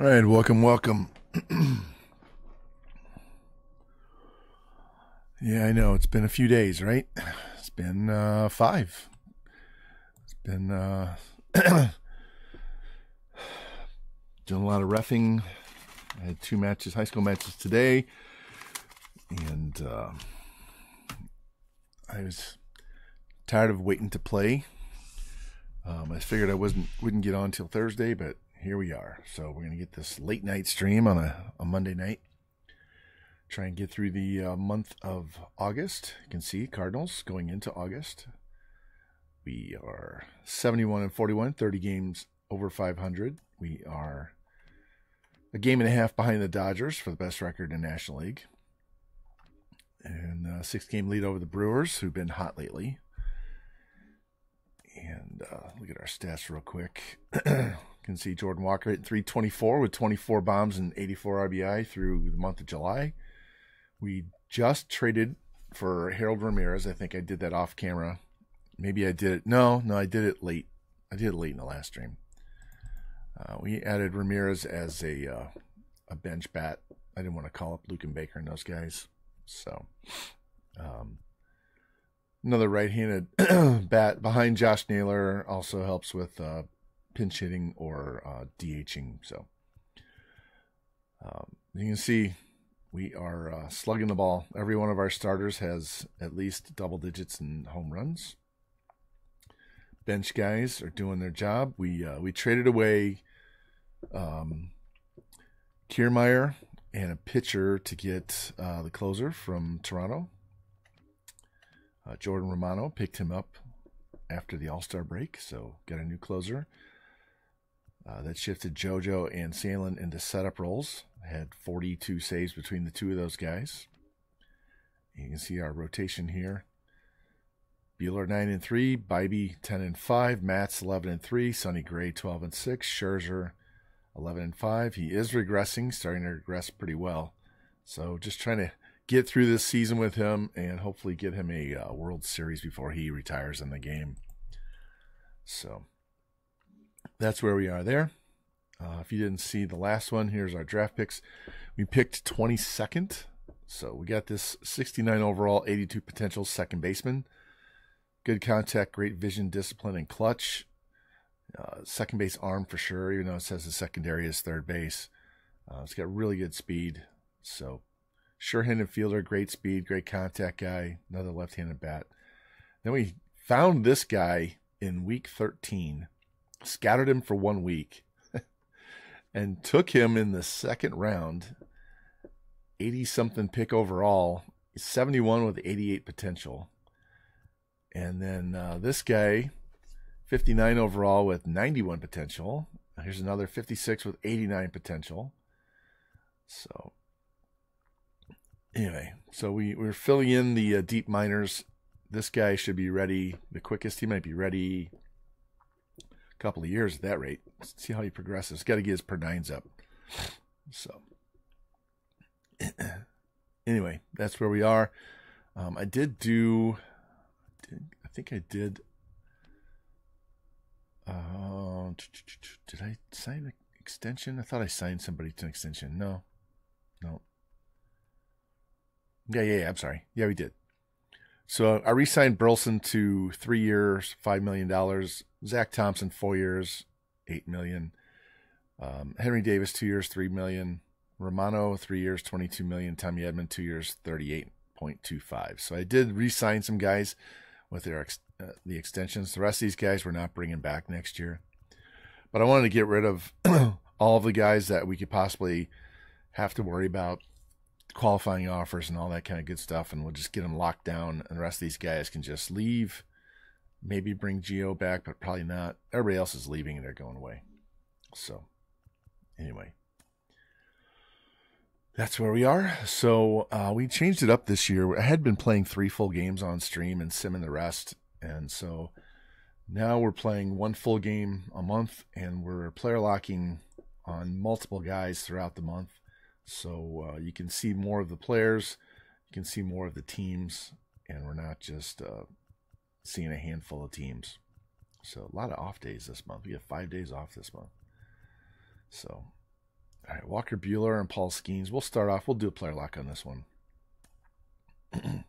All right, welcome, welcome. yeah, I know it's been a few days, right? It's been uh, five. It's been uh, doing a lot of refing. I had two matches, high school matches today, and uh, I was tired of waiting to play. Um, I figured I wasn't wouldn't get on till Thursday, but here we are. So we're gonna get this late night stream on a, a Monday night. Try and get through the uh, month of August. You can see Cardinals going into August. We are 71 and 41, 30 games over 500. We are a game and a half behind the Dodgers for the best record in National League. And a six game lead over the Brewers, who've been hot lately. And uh, look at our stats real quick. can see Jordan Walker hitting 324 with 24 bombs and 84 RBI through the month of July. We just traded for Harold Ramirez. I think I did that off camera. Maybe I did it. No, no, I did it late. I did it late in the last stream. Uh, we added Ramirez as a uh, a bench bat. I didn't want to call up Luken Baker and those guys. So, um, another right-handed bat behind Josh Naylor also helps with uh, pinch hitting or uh, DHing. So, um, you can see we are uh, slugging the ball. Every one of our starters has at least double digits in home runs. Bench guys are doing their job. We uh, we traded away um, Kiermaier and a pitcher to get uh, the closer from Toronto. Uh, Jordan Romano picked him up after the All Star break, so got a new closer. Uh, that shifted JoJo and Sandlin into setup roles. Had 42 saves between the two of those guys. You can see our rotation here. Buehler 9 and 3, Bibee 10 and 5, Matz 11 and 3, Sonny Gray 12 and 6, Scherzer 11 and 5. He is regressing, starting to regress pretty well. So just trying to get through this season with him and hopefully get him a uh, World Series before he retires in the game. So that's where we are there. Uh, if you didn't see the last one, here's our draft picks. We picked 22nd. So we got this 69 overall, 82 potential second baseman. Good contact, great vision, discipline, and clutch. Uh, second base arm for sure, even though it says the secondary is third base. Uh, it's got really good speed. So, sure handed fielder, great speed, great contact guy, another left handed bat. Then we found this guy in week 13, scouted him for one week, and took him in the second round. 80 something pick overall, 71 with 88 potential. And then uh, this guy, 59 overall with 91 potential. Here's another 56 with 89 potential. So, anyway, so we, we're filling in the uh, deep minors. This guy should be ready the quickest. He might be ready couple of years at that rate. Let's see how he progresses. Got to get his per nines up. So, anyway, that's where we are. Um, I did do I think I did. Uh, did I sign an extension? I thought I signed somebody to an extension. No, no. Yeah, yeah, yeah. I'm sorry. Yeah, we did. So I re-signed Burleson to three years, five million dollars. Zach Thompson, four years, eight million. Um, Henry Davis, two years, three million. Romano, three years, twenty-two million. Tommy Edman, two years, thirty-eight point two five. So I did re-sign some guys with their ex- uh, the extensions. The rest of these guys we're not bringing back next year. But I wanted to get rid of all of the guys that we could possibly have to worry about qualifying offers and all that kind of good stuff, and we'll just get them locked down. And the rest of these guys can just leave. Maybe bring Geo back, but probably not. Everybody else is leaving and they're going away. So, anyway, that's where we are. So uh, we changed it up this year. I had been playing three full games on stream and simming the rest, and so now we're playing one full game a month, and we're player locking on multiple guys throughout the month. So uh, you can see more of the players, you can see more of the teams, and we're not just uh, seeing a handful of teams. So a lot of off days this month. We have five days off this month. So All right, Walker Buehler and Paul Skenes. We'll start off. We'll do a player lock on this one.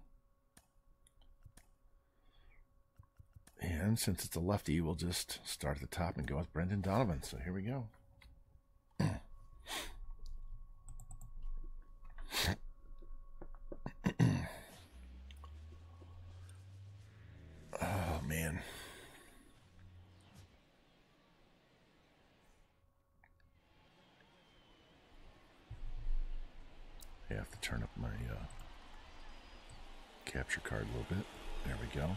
and since it's a lefty, we'll just start at the top and go with Brendan Donovan. So here we go. oh, man. I have to turn up my uh, capture card a little bit. There we go.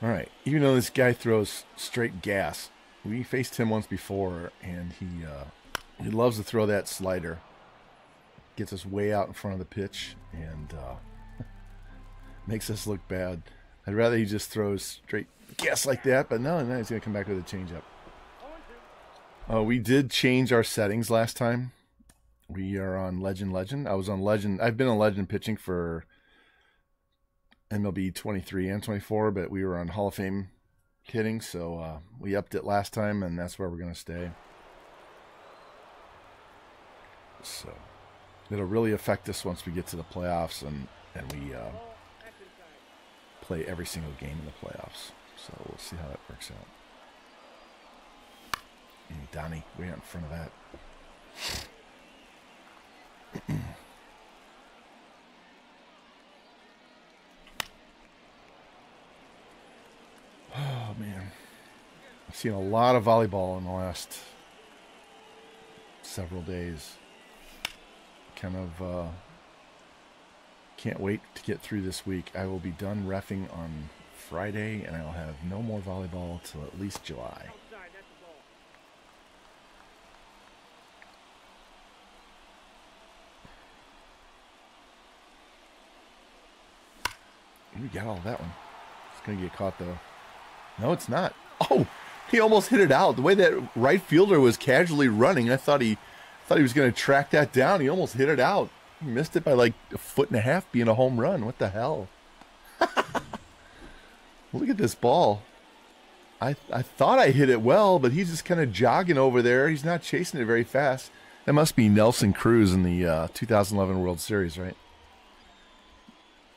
All right. Even though this guy throws straight gas, we faced him once before, and he uh, he loves to throw that slider. Gets us way out in front of the pitch and uh, makes us look bad. I'd rather he just throws straight gas like that, but no, now he's gonna come back with a changeup. Uh, we did change our settings last time. We are on Legend Legend. I was on Legend. I've been on Legend pitching for MLB 23 and 24, but we were on Hall of Fame hitting, so uh, we upped it last time, and that's where we're going to stay. So it'll really affect us once we get to the playoffs and, and we uh, play every single game in the playoffs. So we'll see how that works out. Hey, Donnie, way out in front of that. Oh man, I've seen a lot of volleyball in the last several days. Kind of uh, can't wait to get through this week. I will be done refing on Friday, and I'll have no more volleyball till at least July. We got all that one. It's gonna get caught though. No, it's not. Oh, he almost hit it out. The way that right fielder was casually running, I thought he thought he was going to track that down. He almost hit it out. He missed it by like a foot and a half being a home run. What the hell? Look at this ball. I I thought I hit it well, but he's just kind of jogging over there. He's not chasing it very fast. That must be Nelson Cruz in the uh, 2011 World Series, right?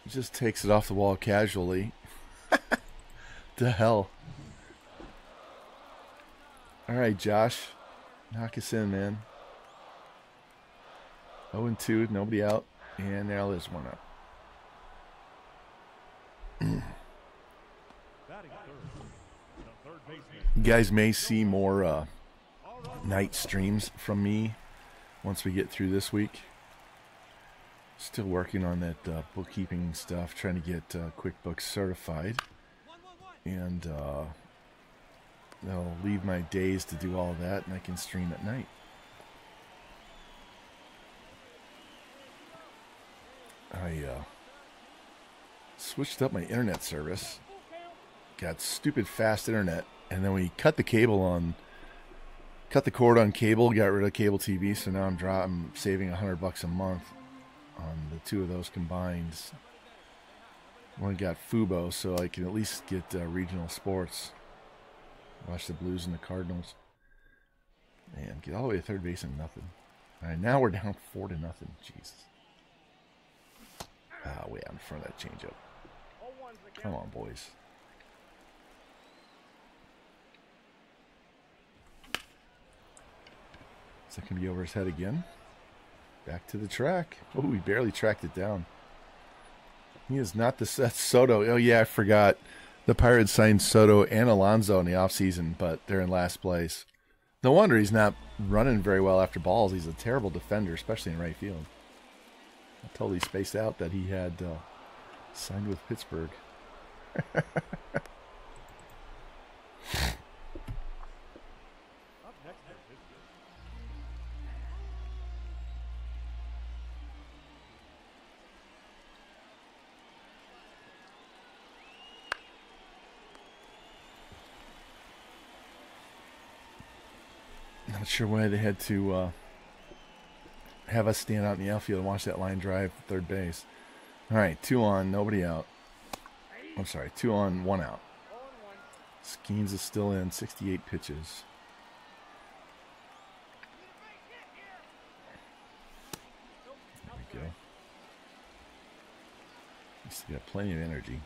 Just takes it off the wall casually. the hell? All right, Josh. Knock us in, man. 0 and 2, nobody out. And now there's one up. you guys may see more uh, night streams from me once we get through this week. Still working on that uh, bookkeeping stuff, trying to get uh, QuickBooks certified. And uh, I'll leave my days to do all that, and I can stream at night. I uh, switched up my internet service, got stupid fast internet, and then we cut the cable on, cut the cord on cable, got rid of cable TV, so now I'm dropping, saving a hundred bucks a month on the two of those combined. One got Fubo, so I can at least get uh, regional sports. Watch the Blues and the Cardinals. And get all the way to third base and nothing. All right, now we're down four to nothing. Jesus. Ah, out in front of that changeup. Come on, boys. Is that going to be over his head again? Back to the track. Oh, we barely tracked it down. He is not the Seth Soto. Oh yeah, I forgot. The Pirates signed Soto and Alonso in the offseason, but they're in last place. No wonder he's not running very well after balls. He's a terrible defender, especially in right field. I totally spaced out that he had uh, signed with Pittsburgh. Not sure why they had to uh, have us stand out in the outfield and watch that line drive third base. All right, two on, nobody out. I'm sorry, two on, one out. Skenes is still in, 68 pitches. There we go. He's got plenty of energy.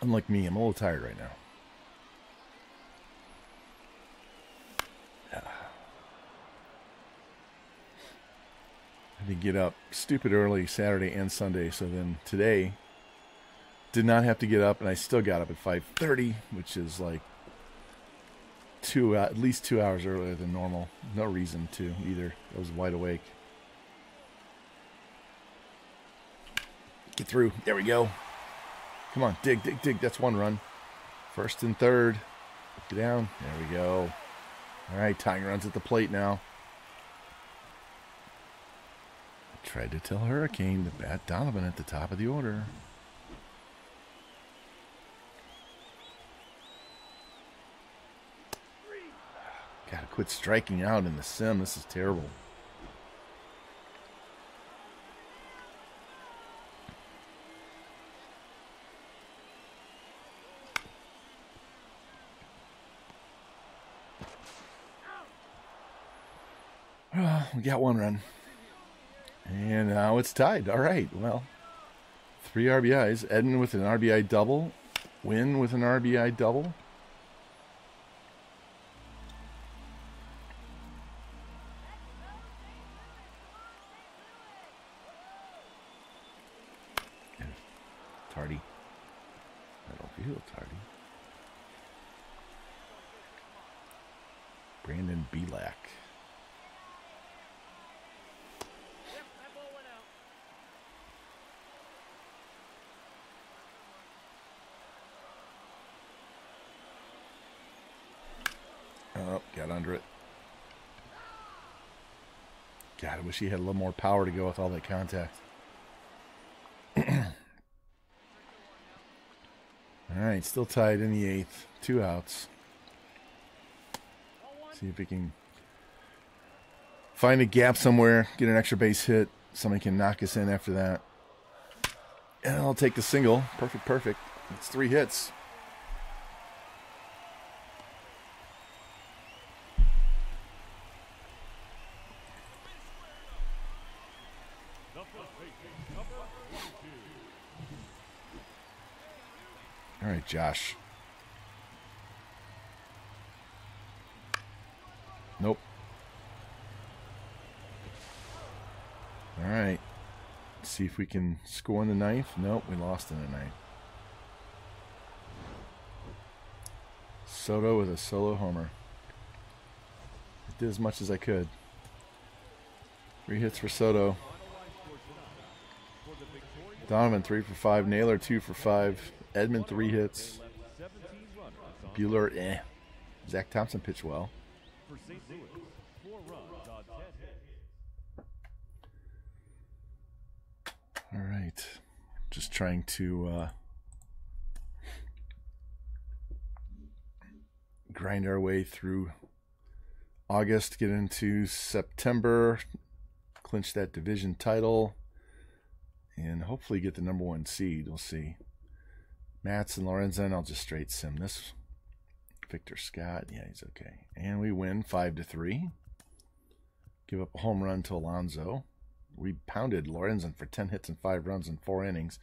Unlike me, I'm a little tired right now. To get up stupid early Saturday and Sunday, so then today did not have to get up, and I still got up at 5:30, which is like two uh, at least two hours earlier than normal. No reason to either. I was wide awake. Get through. There we go. Come on, dig, dig, dig. That's one run. First and third. Get down. There we go. All right, tying runs at the plate now. Tried to tell Hurricane to bat Donovan at the top of the order. Gotta quit striking out in the sim. This is terrible. we got one run. And now it's tied. All right. Well, three RBIs. Edman with an RBI double. Winn with an RBI double. Tardy. I don't feel tardy. Brandon Belak. Oh, got under it. God, I wish he had a little more power to go with all that contact. all right, still tied in the eighth. Two outs. See if we can find a gap somewhere, get an extra base hit. Somebody can knock us in after that. And I'll take the single. Perfect, perfect. It's three hits. Josh. Nope. All right. Let's see if we can score in the ninth. Nope, we lost in the ninth. Soto with a solo homer. I did as much as I could. Three hits for Soto. Donovan three for five. Naylor two for five. Edman three hits. Buehler, eh. Zach Thompson pitched well. All right. Just trying to uh, grind our way through August, get into September, clinch that division title, and hopefully get the number one seed. We'll see. Matz and Lorenzen, I'll just straight sim this. Victor Scott, yeah, he's okay. And we win five to three. Give up a home run to Alonso. We pounded Lorenzen for 10 hits and five runs in four innings.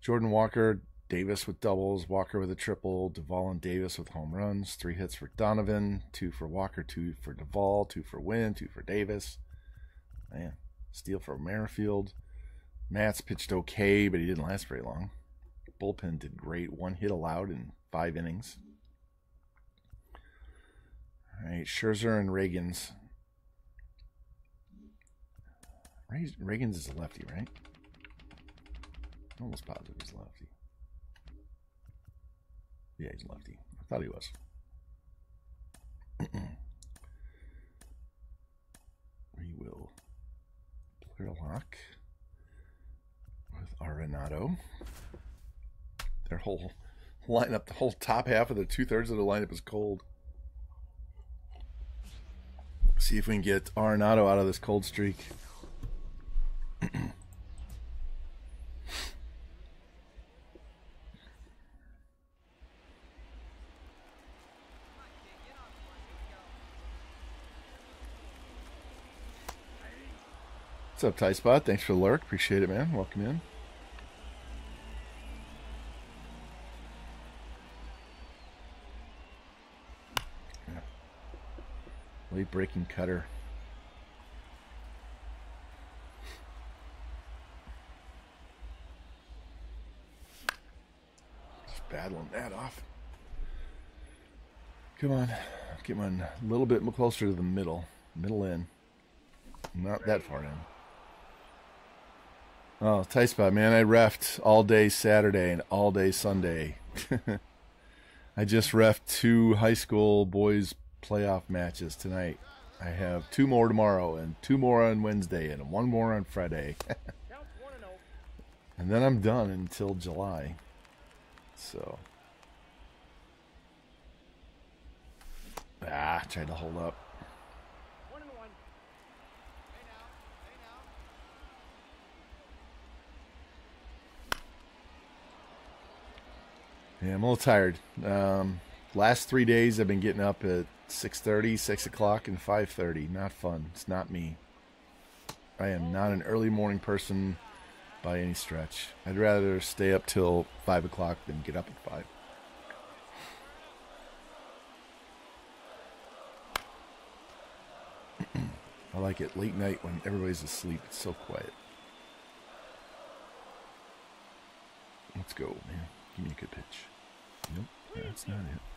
Jordan Walker, Davis with doubles, Walker with a triple, Duvall and Davis with home runs. Three hits for Donovan, two for Walker, two for Duvall, two for Winn, two for Davis. Man, steal for Merrifield. Matz pitched okay, but he didn't last very long. Bullpen did great. One hit allowed in five innings. All right, Scherzer and Ragans. Ragans is a lefty, right? Almost positive he's lefty. Yeah, he's lefty. I thought he was. we will play lock with Arenado. Their whole lineup, the whole top half of the two thirds of the lineup is cold. See if we can get Arenado out of this cold streak. What's up, Tie Spot? Thanks for the lurk. Appreciate it, man. Welcome in. Breaking cutter. Just battling that off. Come on. Get one a little bit closer to the middle. Middle in. Not that far in. Oh, tight spot, man. I refed all day Saturday and all day Sunday. I just refed two high school boys playoff matches tonight. I have two more tomorrow and two more on Wednesday and one more on Friday. and then I'm done until July. So. Ah, tried to hold up. Yeah, I'm a little tired. Um, last three days I've been getting up at 6.30, 6 o'clock, and 5.30. Not fun. It's not me. I am not an early morning person by any stretch. I'd rather stay up till 5 o'clock than get up at 5. I like it late night when everybody's asleep. It's so quiet. Let's go, man. Give me a good pitch. Nope, that's not it.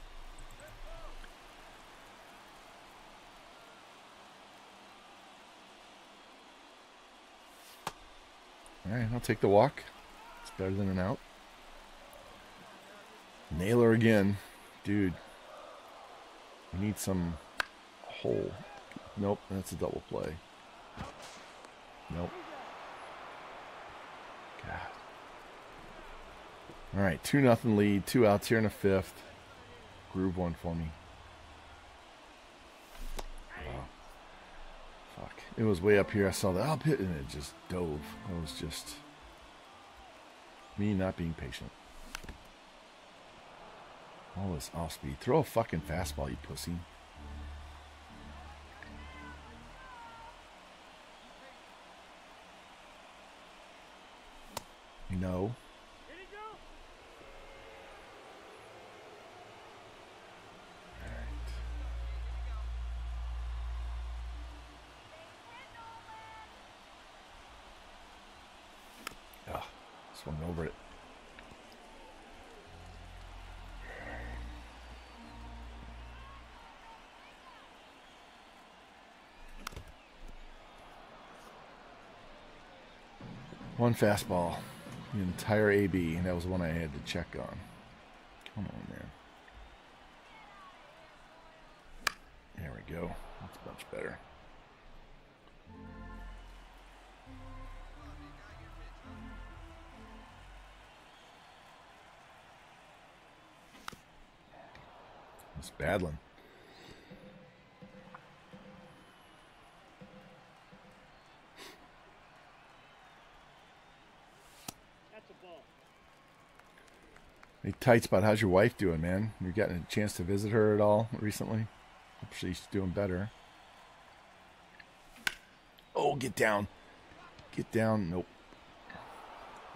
Alright, I'll take the walk. It's better than an out. Naylor again. Dude. We need some hole. Nope, that's a double play. Nope. God. All right, two nothing lead, two outs here in the fifth. Groove one for me. Wow. Fuck. It was way up here. I saw the up hit and it just dove. It was just me not being patient. All this off speed. Throw a fucking fastball, you pussy. No. Swung over it. One fastball, the entire AB, and that was one I had to check on. Come on, man. There we go. That's much better. It's Badland. Tight spot. How's your wife doing, man? You gotten a chance to visit her at all recently? Hope she's doing better. Oh, get down. Get down. Nope.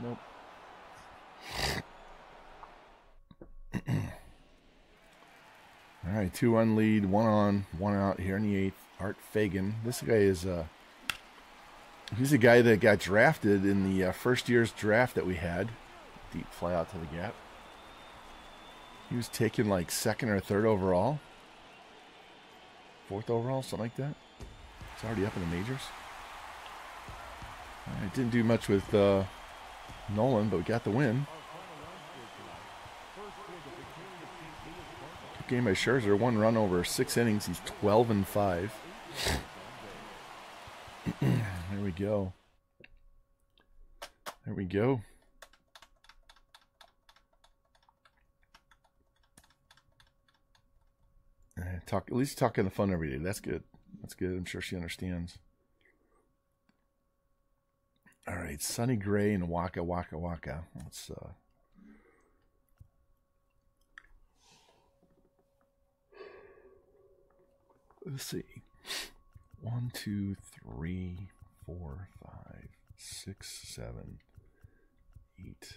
Nope. All right, two on lead, one on, one out here in the eighth. Art Fagan. This guy is uh, he's a guy that got drafted in the uh, first year's draft that we had. Deep fly out to the gap. He was taken like second or third overall, fourth overall, something like that. He's already up in the majors. I didn't do much with uh, Nolan, but we got the win. game by Scherzer. One run over six innings. He's 12 and 5. there we go. There we go. Uh, talk at least talking the fun every day. That's good. That's good. I'm sure she understands. All right, Sonny Gray and Waka Waka Waka. Let's uh, let's see. One, two, three, four, five, six, seven, eight.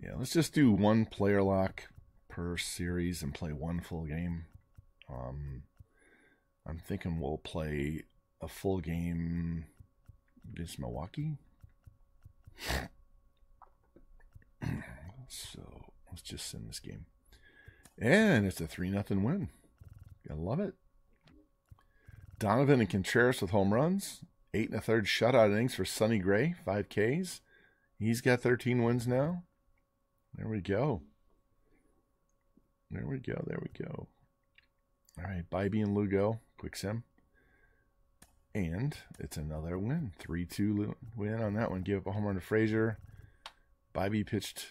Yeah, let's just do one player lock per series and play one full game. Um, I'm thinking we'll play a full game against Milwaukee. so let's just send this game. And it's a 3 nothing win. Gotta love it. Donovan and Contreras with home runs. Eight and a third shutout innings for Sonny Gray, five Ks. He's got 13 wins now. There we go. There we go. There we go. All right, Bibee and Lugo, quick sim. And it's another win. 3 2 win on that one. Give up a home run to Frazier. Bibee pitched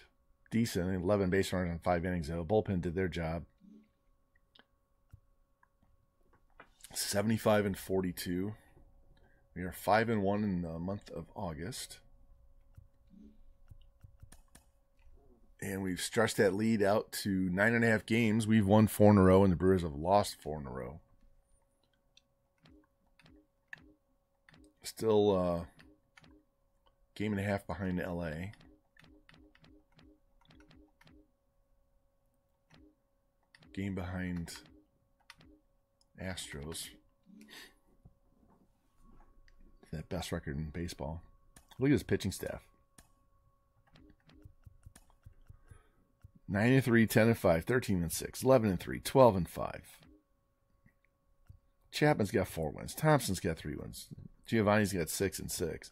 decent, 11 base runners in five innings. The bullpen did their job. 75 and 42. We are 5 and 1 in the month of August. And we've stretched that lead out to nine and a half games. We've won four in a row, and the Brewers have lost four in a row. Still uh, game and a half behind LA. Game behind Astros. That best record in baseball. Look at his pitching staff. 9 and 3, 10 and 5, 13 and 6, 11 and 3, 12 and 5. Chapman's got four wins. Thompson's got three wins. Giovanny's got six and six.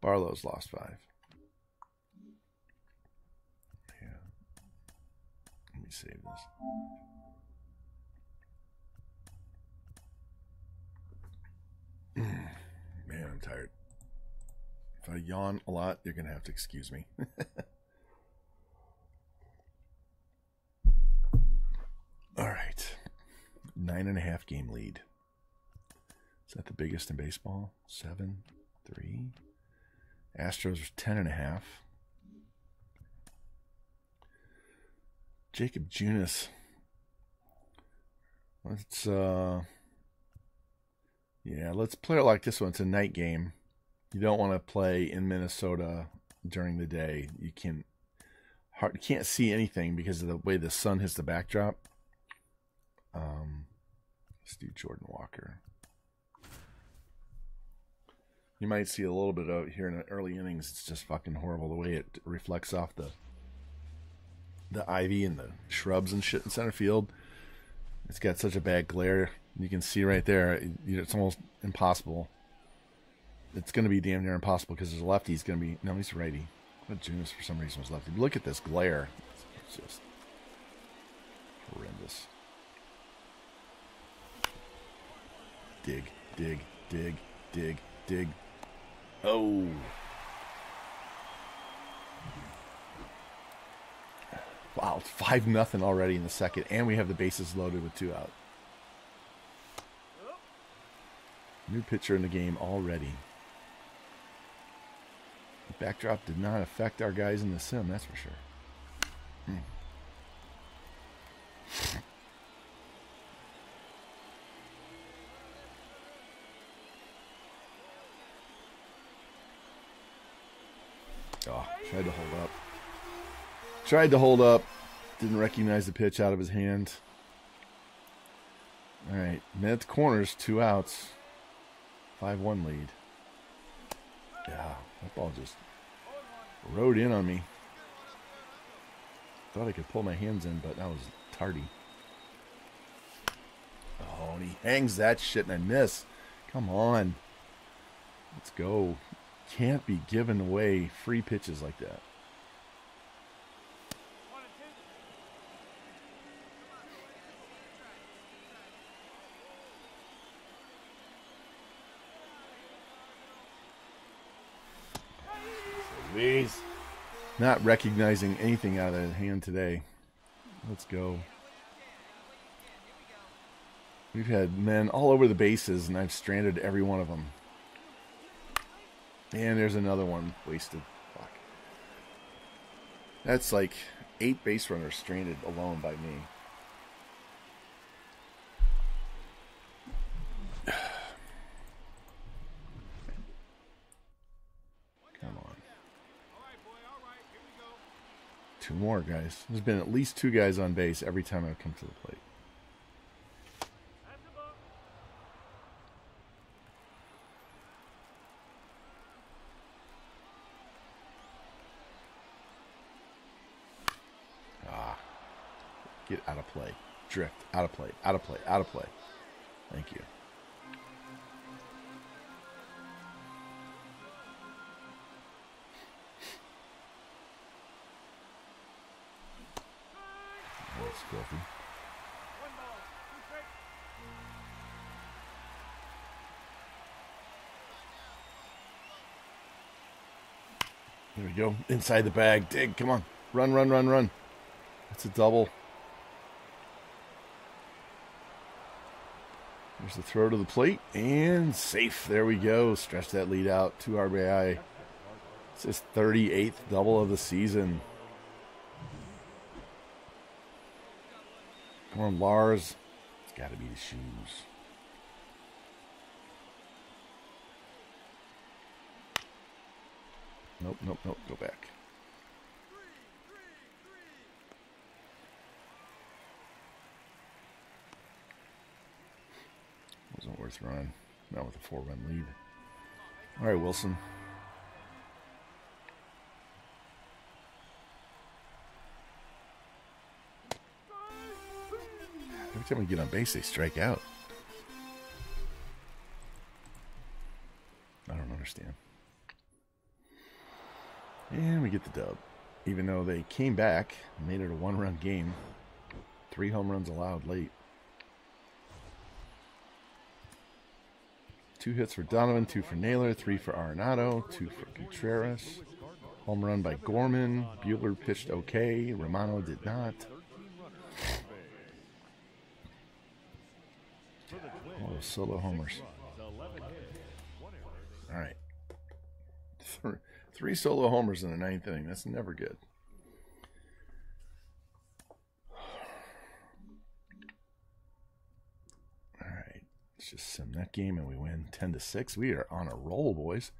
Barlow's lost five. Yeah. Let me save this. Man, I'm tired. If I yawn a lot, you're going to have to excuse me. Nine and a half game lead. Is that the biggest in baseball? Seven, three. Astros are ten and a half. Jakob Junis. Let's uh yeah, let's play it like this one. It's a night game. You don't want to play in Minnesota during the day. You can hard, can't see anything because of the way the sun hits the backdrop. Um, let's Jordan Walker. You might see a little bit of here in the early innings. It's just fucking horrible the way it reflects off the the ivy and the shrubs and shit in center field. It's got such a bad glare. You can see right there. It's almost impossible. It's going to be damn near impossible because there's a lefty. He's going to be no, he's righty. But Junis for some reason was lefty. Look at this glare. It's just horrendous. Dig, dig, dig, dig, dig. Oh. Wow, five nothing already in the second, and we have the bases loaded with two out. New pitcher in the game already. The backdrop did not affect our guys in the sim, that's for sure. Hmm. Oh, tried to hold up. Tried to hold up. Didn't recognize the pitch out of his hand. All right, Mets corners, two outs. 5 1 lead. Yeah, that ball just rode in on me. Thought I could pull my hands in, but that was tardy. Oh, and he hangs that shit and I miss. Come on. Let's go. Can't be giving away free pitches like that. Not recognizing anything out of hand today. Let's go. We've had men all over the bases, and I've stranded every one of them. And there's another one wasted. Fuck. That's like eight base runners stranded alone by me. Come on. Two more guys. There's been at least two guys on base every time I've come to the plate. Play. Drift. Out of play. Out of play. Out of play. Thank you. That's filthy. There we go. Inside the bag. Dig. Come on. Run, run, run, run. That's a double. There's the throw to the plate and safe. There we go. Stretch that lead out. Two RBI. It's his 38th double of the season. Come Lars. It's got to be the shoes. Nope, nope, nope. Go back. Wasn't worth running. Not with a four run lead. All right, Wilson. Every time we get on base, they strike out. I don't understand. And we get the dub. Even though they came back, made it a one run game. Three home runs allowed late. Two hits for Donovan, two for Naylor, three for Arenado, two for Contreras. Home run by Gorman. Buehler pitched okay. Romano did not. Oh, solo homers. All right. Three solo homers in the ninth inning. That's never good. Just sim that game and we win 10 to 6. We are on a roll, boys.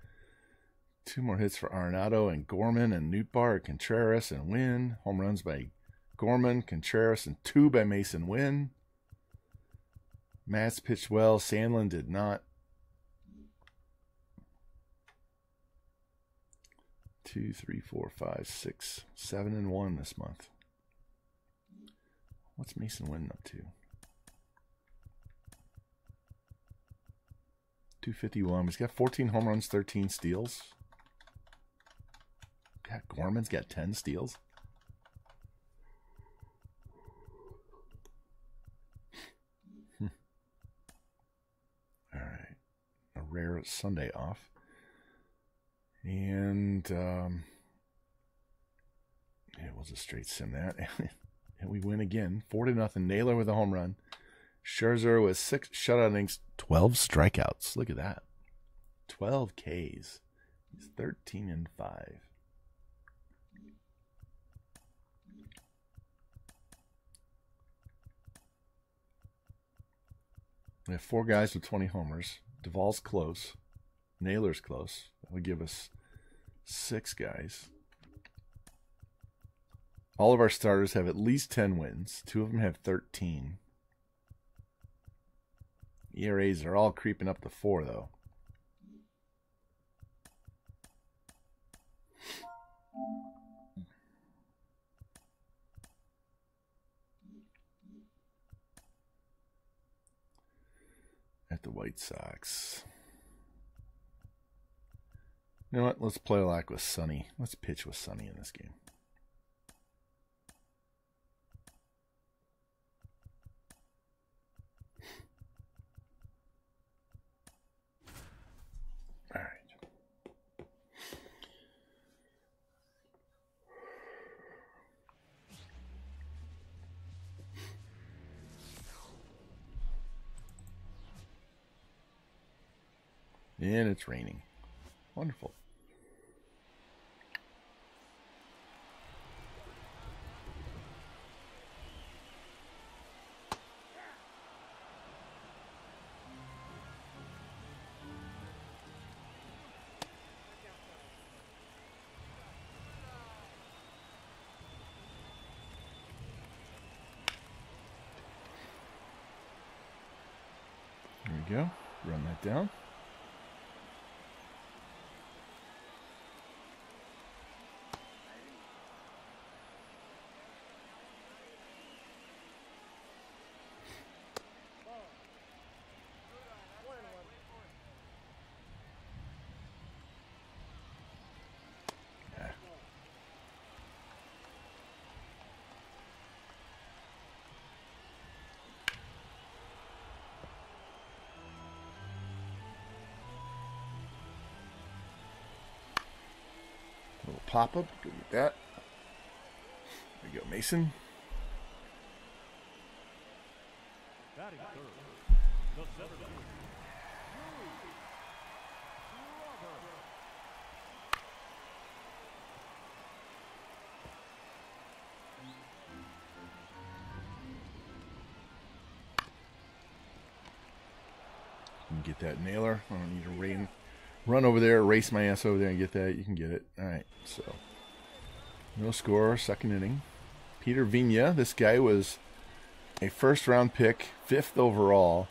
Two more hits for Arenado and Gorman and Nootbaar, Contreras and Winn. Home runs by Gorman, Contreras, and two by Mason Winn. Matz pitched well. Sandlin did not. Two, three, four, five, six, seven, and one this month. What's Mason Winn up to? 251. He's got 14 home runs, 13 steals. God, Gorman's got 10 steals. All right. A rare Sunday off. And um, we'll just straight sim that. and we win again. 4 to nothing. Naylor with a home run. Scherzer with six shutout innings, 12 strikeouts. Look at that. 12 Ks. He's 13 and 5. We have four guys with 20 homers. Duvall's close. Naylor's close. That would give us six guys. All of our starters have at least 10 wins. Two of them have 13. ERAs are all creeping up to four, though. At the White Sox. You know what? Let's play like with Sonny. Let's pitch with Sonny in this game. All right. And it's raining. Wonderful. Little pop up. Go get that. There you go, Mason. Get that Naylor. I don't need to rain, run over there, race my ass over there and get that. You can get it. All right. So, no score, second inning. Peter Vigna. This guy was a first round pick, fifth overall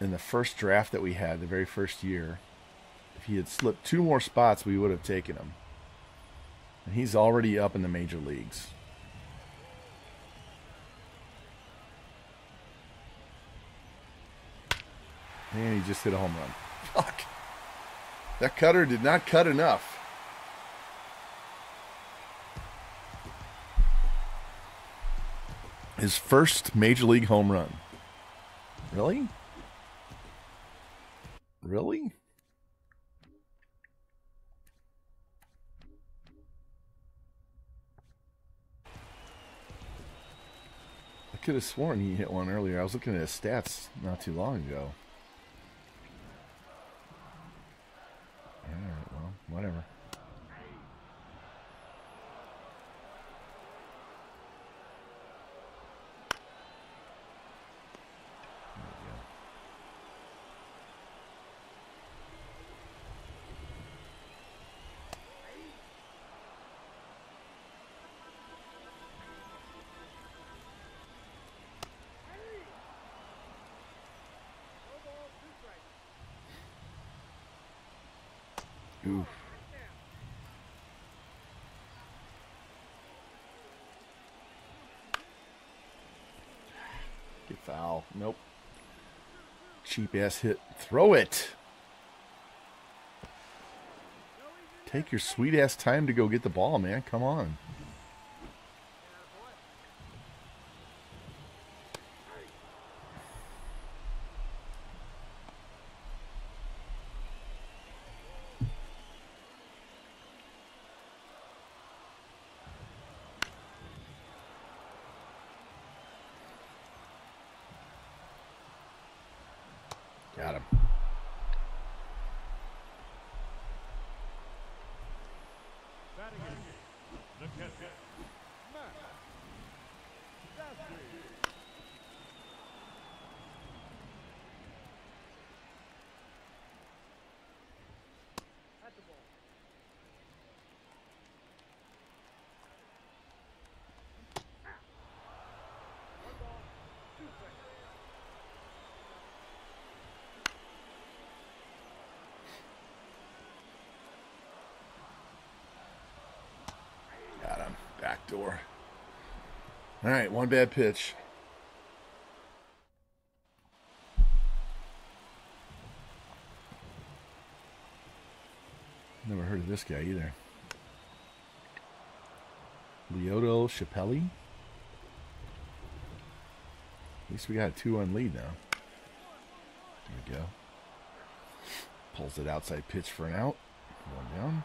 in the first draft that we had, the very first year. If he had slipped two more spots, we would have taken him. And he's already up in the major leagues. And he just hit a home run. Fuck. That cutter did not cut enough. His first major league home run. Really? Really? I could have sworn he hit one earlier. I was looking at his stats not too long ago. Cheap ass hit. Throw it. Take your sweet ass time to go get the ball, man. Come on. Got him. batting eighth, the catcher, Matt Dasty. Got him. Back door. All right, one bad pitch. Never heard of this guy either. Leoto Chappelli. At least we got a 2 1 lead now. There we go. Pulls it outside pitch for an out. One down.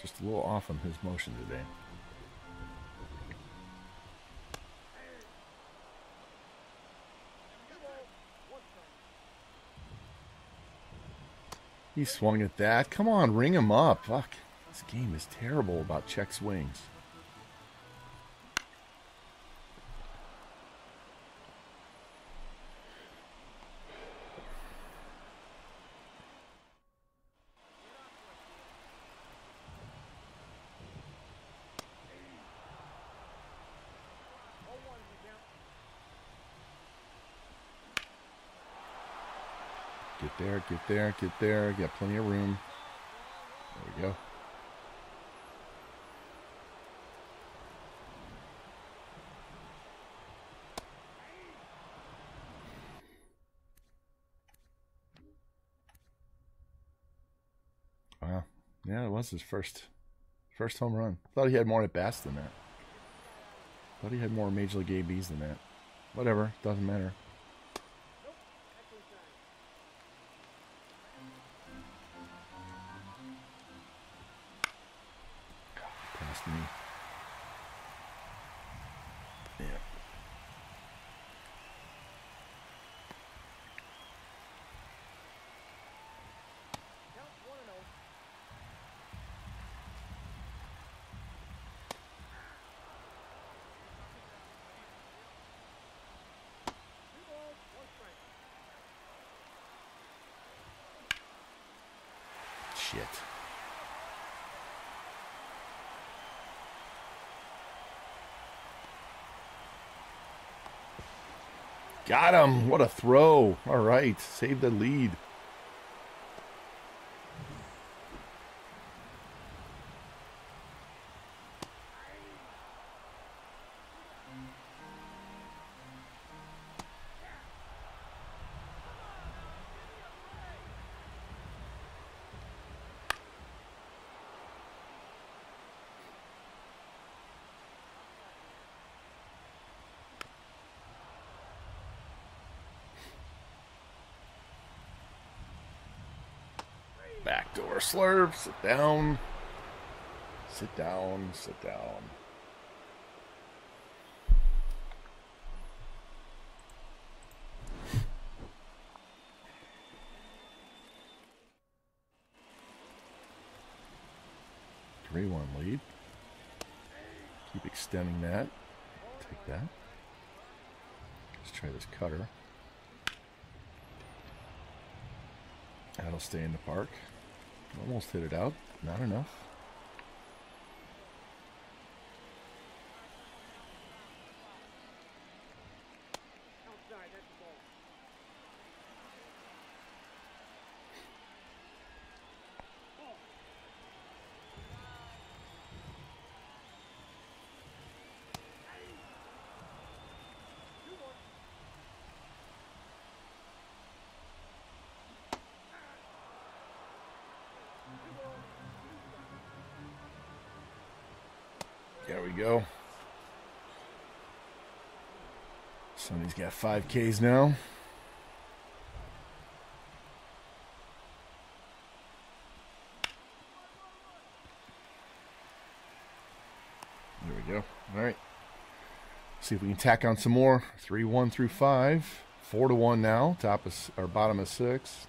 just a little off on his motion today. He swung at that. Come on, ring him up. Fuck. This game is terrible about check swings. Get there, get there, get. Got plenty of room. There we go. Wow. Yeah, it was his first first home run. Thought he had more at bats than that. Thought he had more major league ABs than that. Whatever, doesn't matter. Shit. Got him. What a throw. All right. Save the lead. Slurp. Sit down. Sit down. Sit down. Three one lead. Keep extending that. Take that. Let's try this cutter. That'll stay in the park. Almost hit it out. Not enough. we go. Somebody's got 5Ks now. There we go. All right. See if we can tack on some more. 3 1 through 5. 4 to 1 now. Top of, or bottom of 6.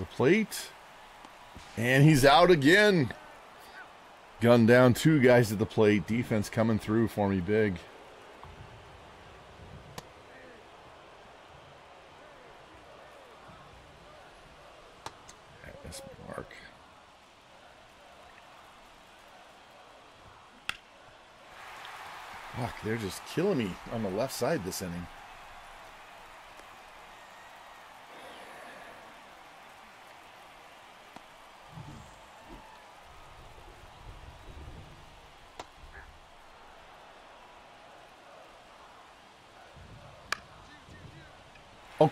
The plate. And he's out again. Gun down, two guys at the plate. Defense coming through for me big. That's Mark. Fuck, they're just killing me on the left side this inning.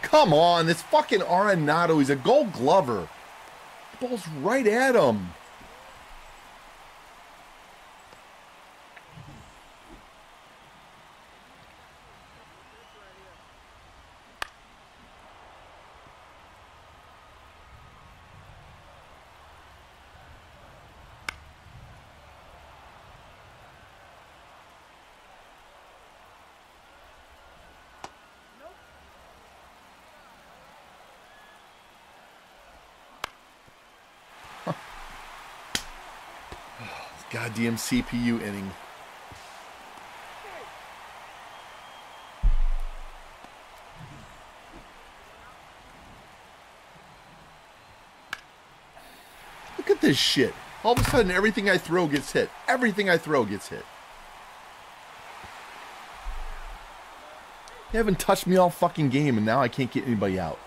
Come on. this fucking Arenado. He's a gold glover. The ball's right at him. Goddamn CPU inning. Look at this shit. All of a sudden, everything I throw gets hit. Everything I throw gets hit. They haven't touched me all fucking game, and now I can't get anybody out.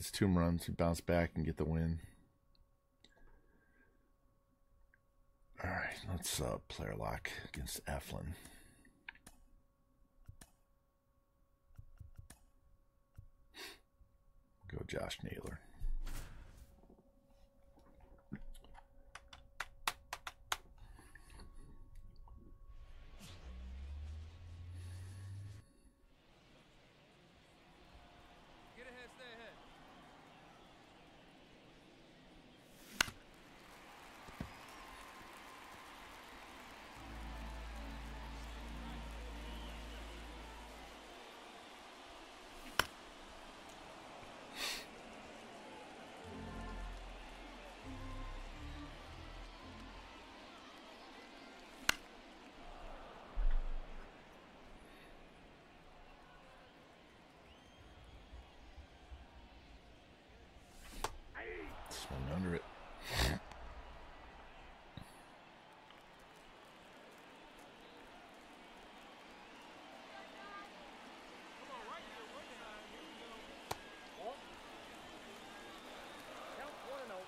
Hits two runs. We bounce back and get the win. All right, let's uh, player lock against Eflin. Go Josh Naylor. Get ahead, stay ahead. Swung under it. Count one and oh.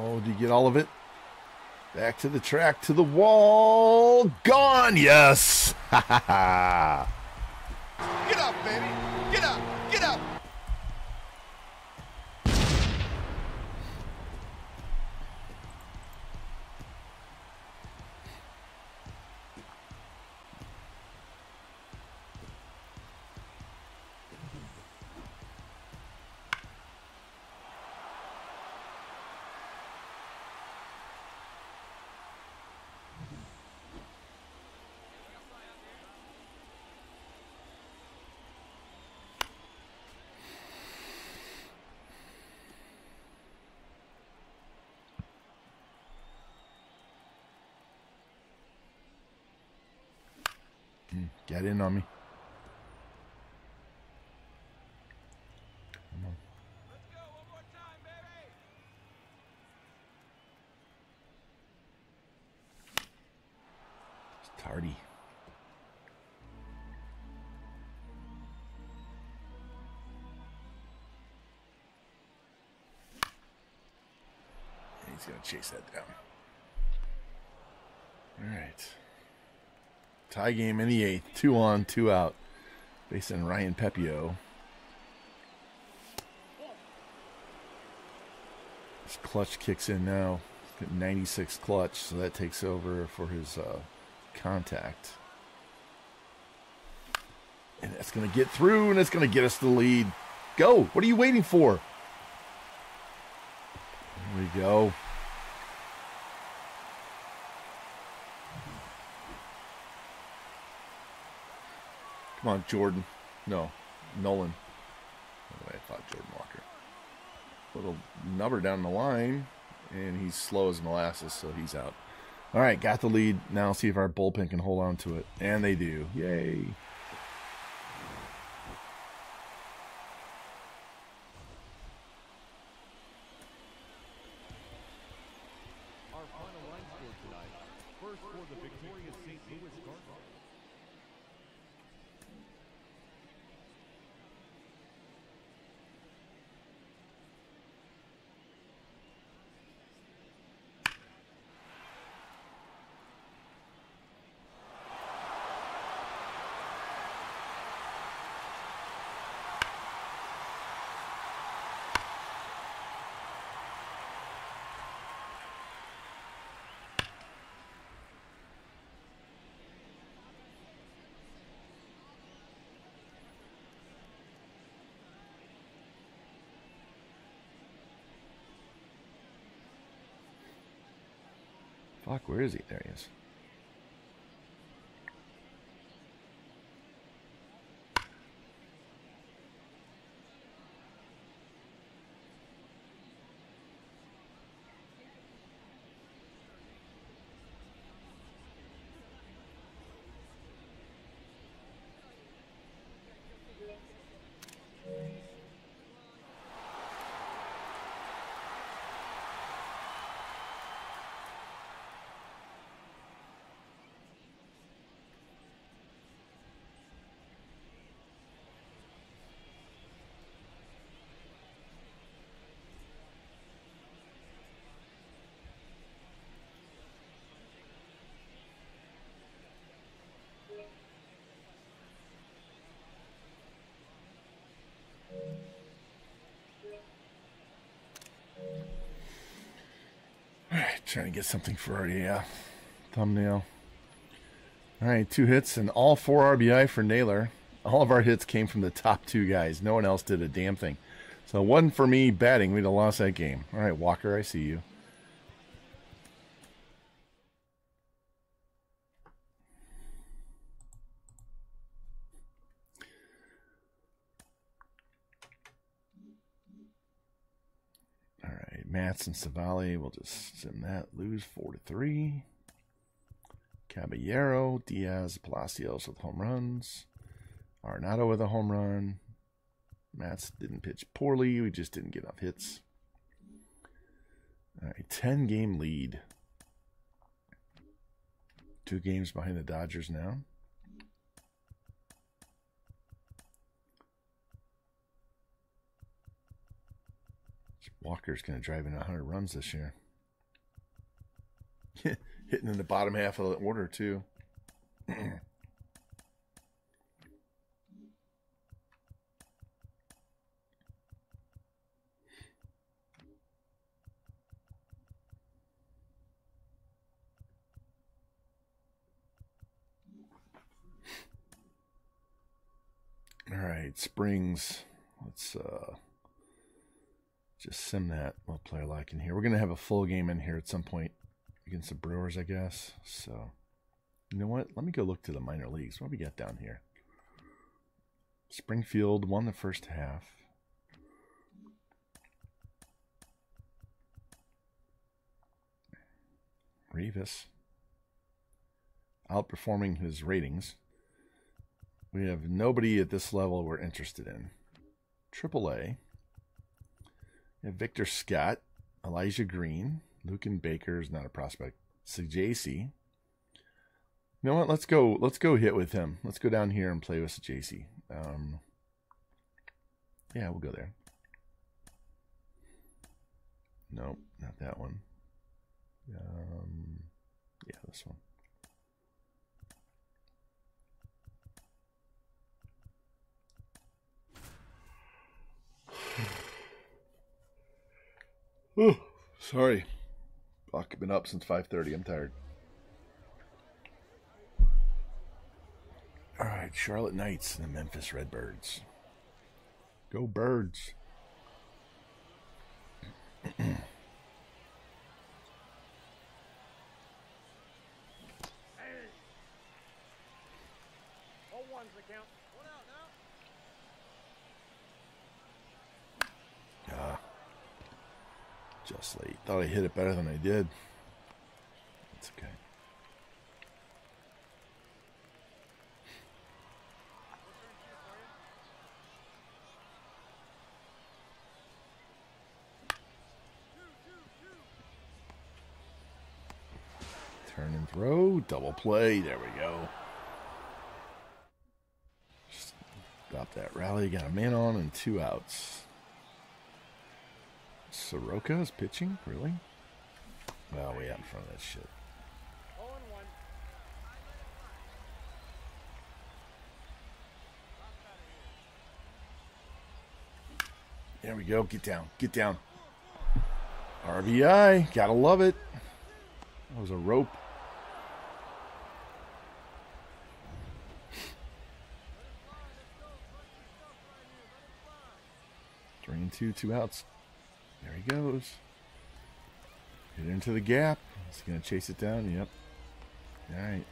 Oh, do you get all of it? Back to the track, to the wall. Gone. Yes. Ha ha ha. Get up, baby. Get up. Get up. In on me. Come on. Let's go time, baby. It's tardy. He's going to chase that down. All right. Tie game in the eighth. Two on, two out. Based on Ryan Pepiot. His clutch kicks in now. 96 clutch, so that takes over for his uh, contact. And that's going to get through, and it's going to get us the lead. Go! What are you waiting for? There we go. Come on, Jordan. No, Nolan. I thought Jordan Walker. Little number down the line, and he's slow as molasses, so he's out. All right, got the lead. Now see if our bullpen can hold on to it. And they do. Yay. Our final line score tonight. First for the victorious St. Louis Cardinals. Fuck, where is he? There he is. All right, trying to get something for our yeah, thumbnail. All right, two hits and all four RBI for Naylor. All of our hits came from the top two guys. No one else did a damn thing. So one for me batting. We'd have lost that game. All right, Walker, I see you. All right, Matz and Savali. We'll just send that. Lose four to three. Caballero, Diaz, Palacios with home runs. Arenado with a home run. Matz didn't pitch poorly. We just didn't get enough hits. All right, 10 game lead. Two games behind the Dodgers now. Walker's going to drive in 100 runs this year. Hitting in the bottom half of the order, too. All right, Springs. Let's uh just sim that what player like in here. We're gonna have a full game in here at some point against the Brewers, I guess. So you know what? Let me go look to the minor leagues. What we got down here? Springfield won the first half. Revis outperforming his ratings. We have nobody at this level we're interested in. AAA. Victor Scott, Elijah Green, Luken Baker is not a prospect. JC. You know what? Let's go. Let's go hit with him. Let's go down here and play with JC. Um, yeah, we'll go there. Nope, not that one. Um, yeah, this one. Sorry. Fuck, been up since 5.30. I'm tired. All right, Charlotte Knights and the Memphis Redbirds. Go Birds. Oh, one's the count. One out now. Ah, just late. Thought I hit it better than I did. It's okay. Turn and throw, double play. There we go. Stop that rally. Got a man on and two outs. Soroka is pitching? Really? Well, way out in front of that shit. There we go. Get down. Get down. RBI. Gotta love it. That was a rope. Three and two, two outs. There he goes. Get into the gap. He's gonna chase it down. Yep. All right.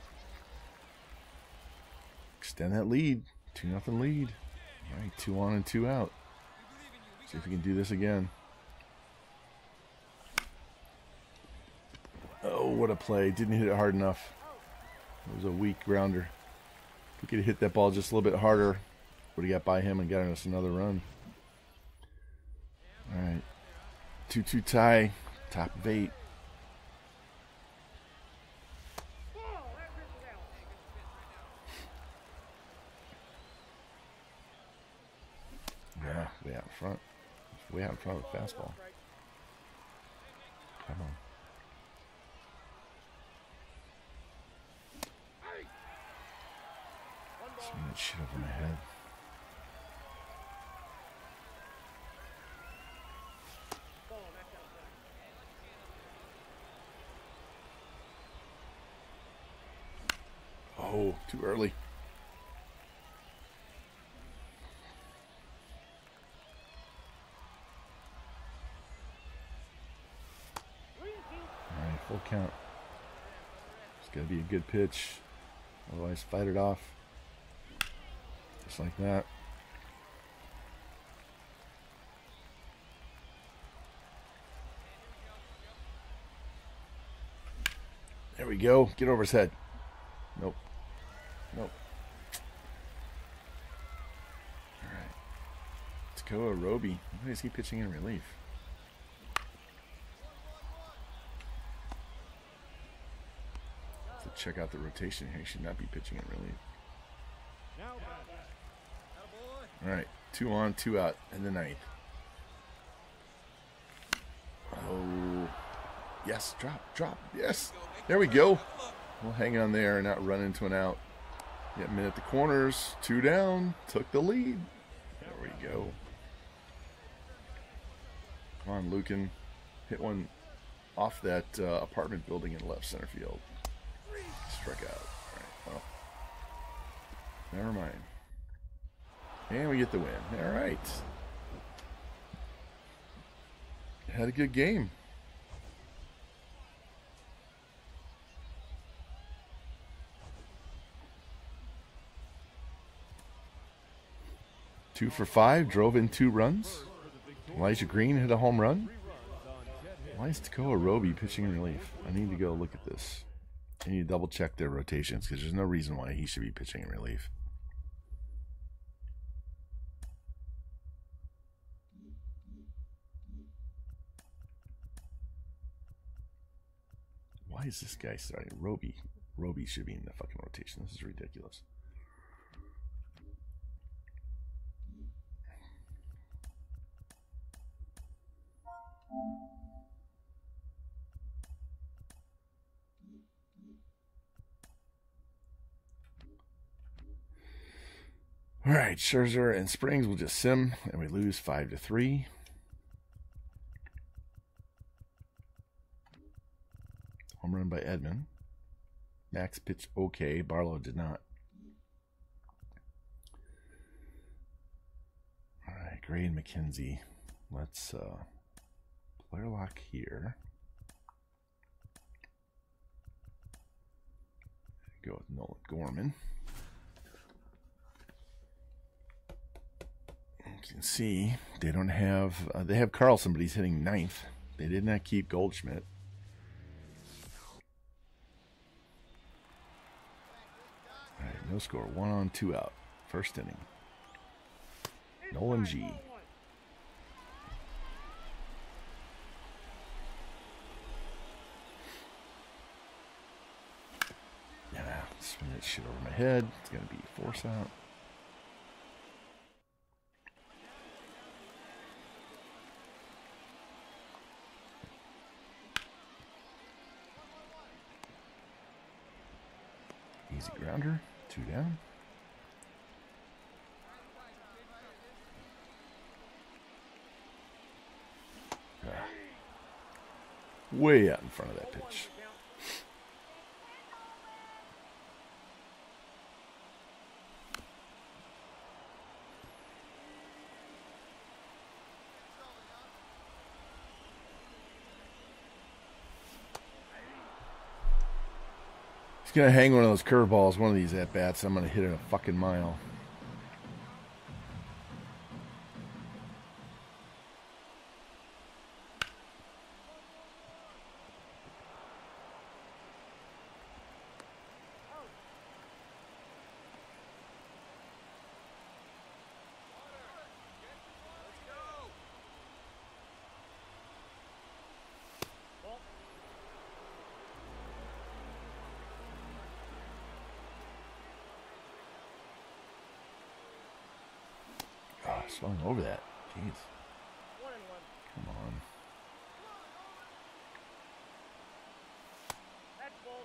Extend that lead. Two nothing lead. All right, two on and two out. See if we can do this again. Oh, what a play. Didn't hit it hard enough. It was a weak grounder. If we could have hit that ball just a little bit harder, would have got by him and got us another run. All right. 2 2 tie. Top of eight. Yeah, way out in front. Way out in front the fastball. Come on. Swing that shit over my head. Oh, too early. All right, full count. It's got to be a good pitch. Otherwise, fight it off. Just like that. There we go. Get over his head. Nope. Nope. All right. Tekoah Roby. Why is he pitching in relief? To check out the rotation here, he should not be pitching in relief. All right, two on, two out in the ninth. Oh, yes, drop, drop, yes. There we go. We'll hang on there and not run into an out. Get men at the corners, two down, took the lead. There we go. Come on, Luken. Hit one off that uh, apartment building in left center field. Struck out. All right, well, never mind. And we get the win. All right. Had a good game. Two for five, drove in two runs. Elijah Green hit a home run. Why is Tekoah Roby pitching in relief? I need to go look at this. I need to double check their rotations because there's no reason why he should be pitching in relief. Why is this guy starting? Roby. Roby should be in the fucking rotation. This is ridiculous. All right, Scherzer and Springs will just sim, and we lose five to three. Home run by Edman. Max pitched okay. Barlow did not. All right, Gray and McKenzie. Let's uh, player lock here. Go with Nolan Gorman. You can see, they don't have. Uh, they have Carlson, but he's hitting ninth. They did not keep Goldschmidt. All right, no score. One on, two out. First inning. Nolan G. Yeah, swing that shit over my head. It's gonna be force out. Easy grounder, two down. Ah. Way out in front of that pitch. He's gonna hang one of those curveballs one of these at bats. I'm gonna hit it a fucking mile. Oh, swung over that. Jeez. One and one. Come on. That's ball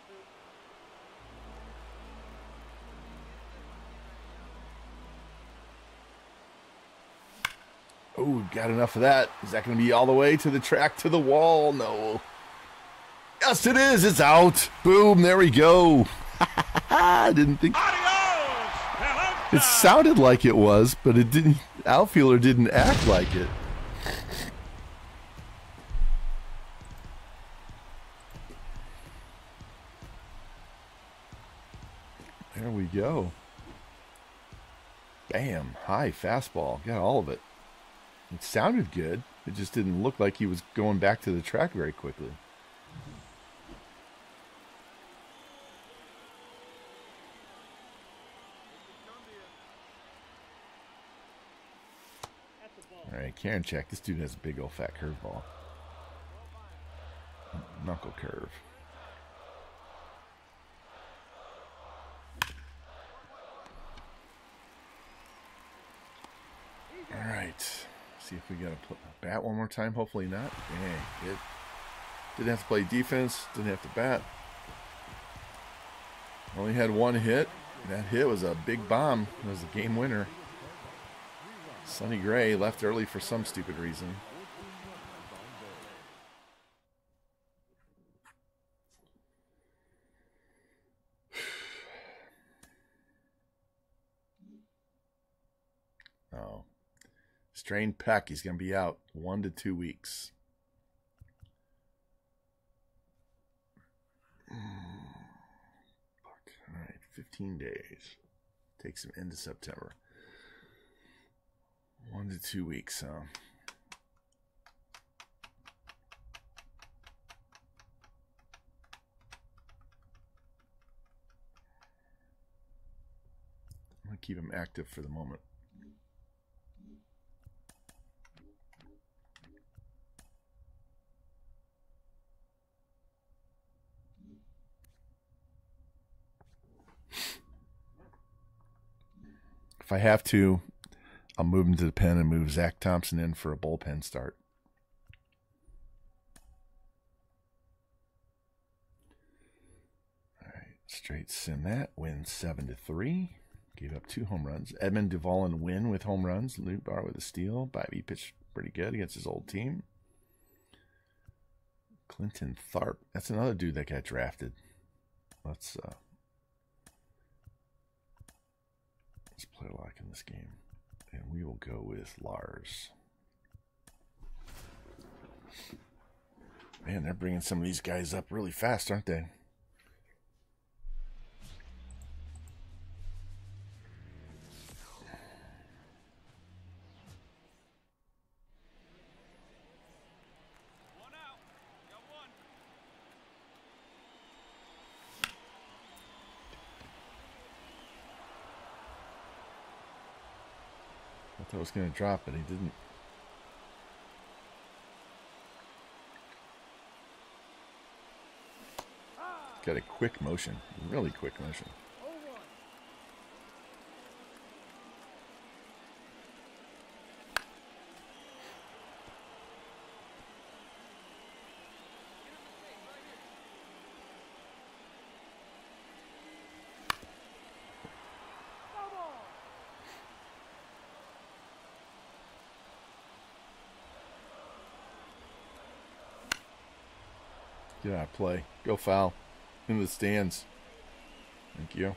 two. Oh, got enough of that. Is that going to be all the way to the track to the wall? No. Yes, it is. It's out. Boom. There we go. I didn't think. It sounded like it was, but it didn't. Outfielder didn't act like it. There we go. Bam. High fastball. Got all of it. It sounded good. It just didn't look like he was going back to the track very quickly. All right, Karen check. This dude has a big old fat curveball. Knuckle curve. All right. See if we got to bat one more time. Hopefully not. Dang, it didn't have to play defense. Didn't have to bat. Only had one hit. That hit was a big bomb. It was a game winner. Sonny Gray left early for some stupid reason. Strained pec. He's going to be out one to two weeks. Fuck. All right. 15 days. Takes him into September. One to two weeks, so. I'm gonna keep him active for the moment. If I have to, I'll move him to the pen and move Zach Thompson in for a bullpen start. All right, straight sim that. Win seven to three. Gave up two home runs. Edman and Winn with home runs. Luke Bar with a steal. Bibee pitched pretty good against his old team. Clinton Tharp. That's another dude that got drafted. Let's uh let's play lock in this game. And we will go with Lars. Man, they're bringing some of these guys up really fast, aren't they? Was going to drop, it. he didn't. Got a quick motion, really quick motion. Play. Go foul. In the stands. Thank you.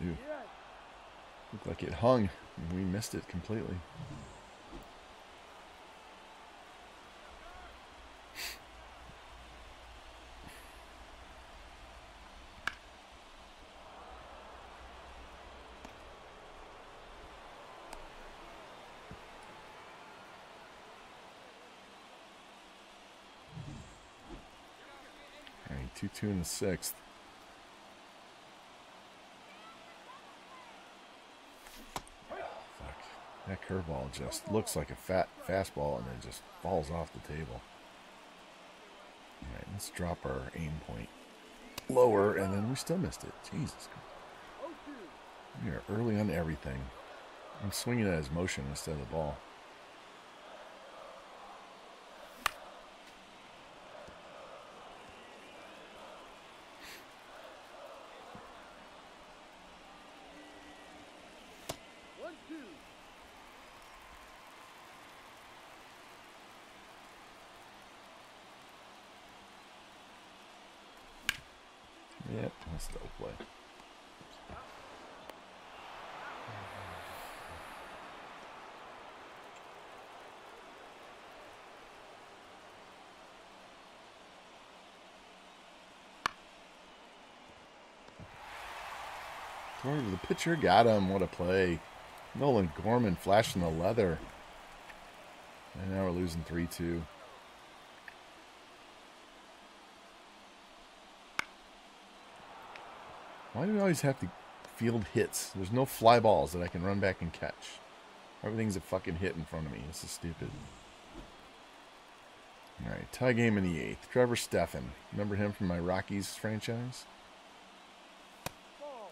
Ew. Looked like it hung, and we missed it completely. All right, 2 2 in the sixth. Fuck. That curveball just looks like a fat fastball and then just falls off the table. All right, let's drop our aim point lower, and then we still missed it. Jesus. We are early on everything. I'm swinging at his motion instead of the ball. One, two. Yep, that's still play. Throw to the pitcher, got him. What a play. Nolan Gorman flashing the leather. And now we're losing 3 2. Why do we always have to field hits? There's no fly balls that I can run back and catch. Everything's a fucking hit in front of me. This is stupid. All right, tie game in the eighth. Trevor Stephan. Remember him from my Rockies franchise? Ball.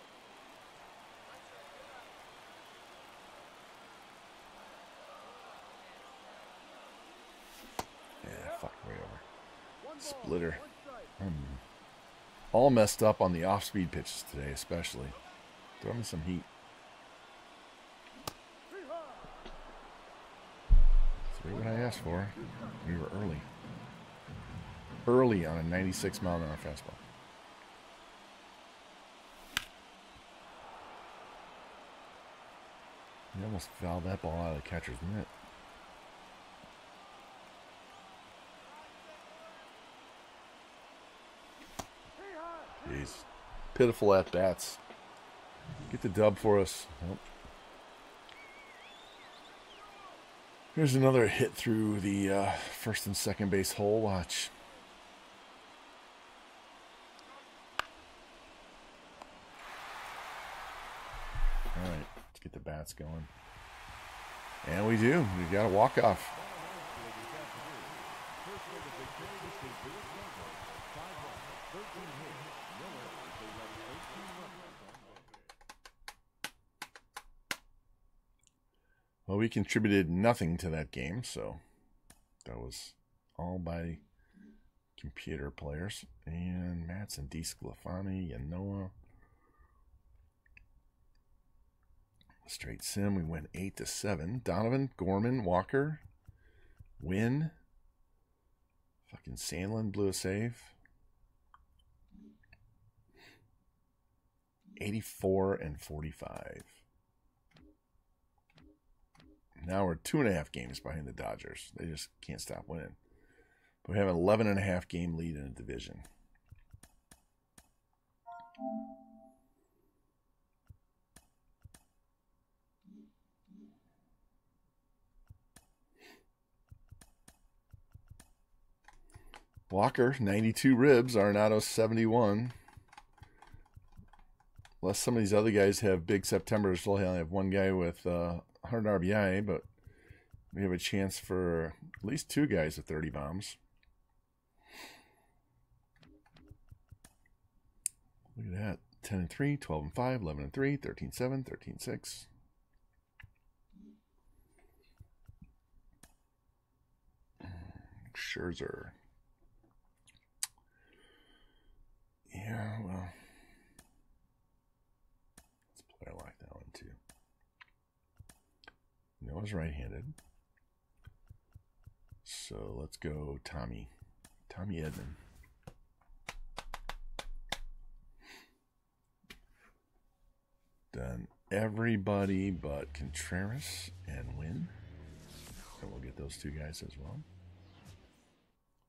Yeah, fuck, way over. Strike. I'm hmm. all messed up on the off-speed pitches today, especially. Throw me some heat. Three what I asked for. We were early. Early on a 96 mile an hour fastball. He almost fouled that ball out of the catcher's mitt. Pitiful at bats. Get the dub for us. Here's another hit through the uh, first and second base hole. Watch. All right, let's get the bats going. And we do. We've got a walk Well, we contributed nothing to that game, so that was all by computer players. And Matson, DeSclafani, Noah. Straight sim, we went eight to seven. Donovan, Gorman, Walker, Winn. Fucking Sandlin blew a save. 84 and 45. Now we're two and a half games behind the Dodgers. They just can't stop winning. But we have an 11 and a half game lead in the division. Walker, 92 ribs. Arenado, 71. Unless some of these other guys have big Septembers, we'll only have one guy with uh, 100 RBI, but we have a chance for at least two guys with 30 bombs. Look at that. 10 and 3, 12 and 5, 11 and 3, 13 7, 13 6. Scherzer. Yeah, well. Let's play I like that one too. Noah's right handed. So let's go Tommy. Tommy Edman. Done everybody but Contreras and Winn. And we'll get those two guys as well.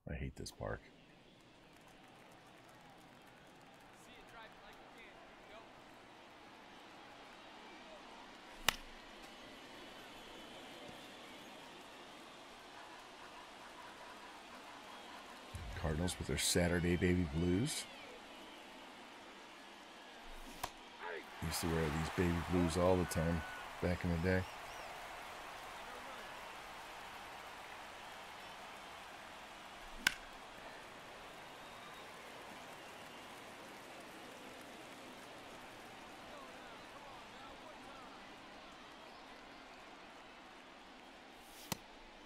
I hate this park. Cardinals with their Saturday baby blues. Used to wear these baby blues all the time back in the day.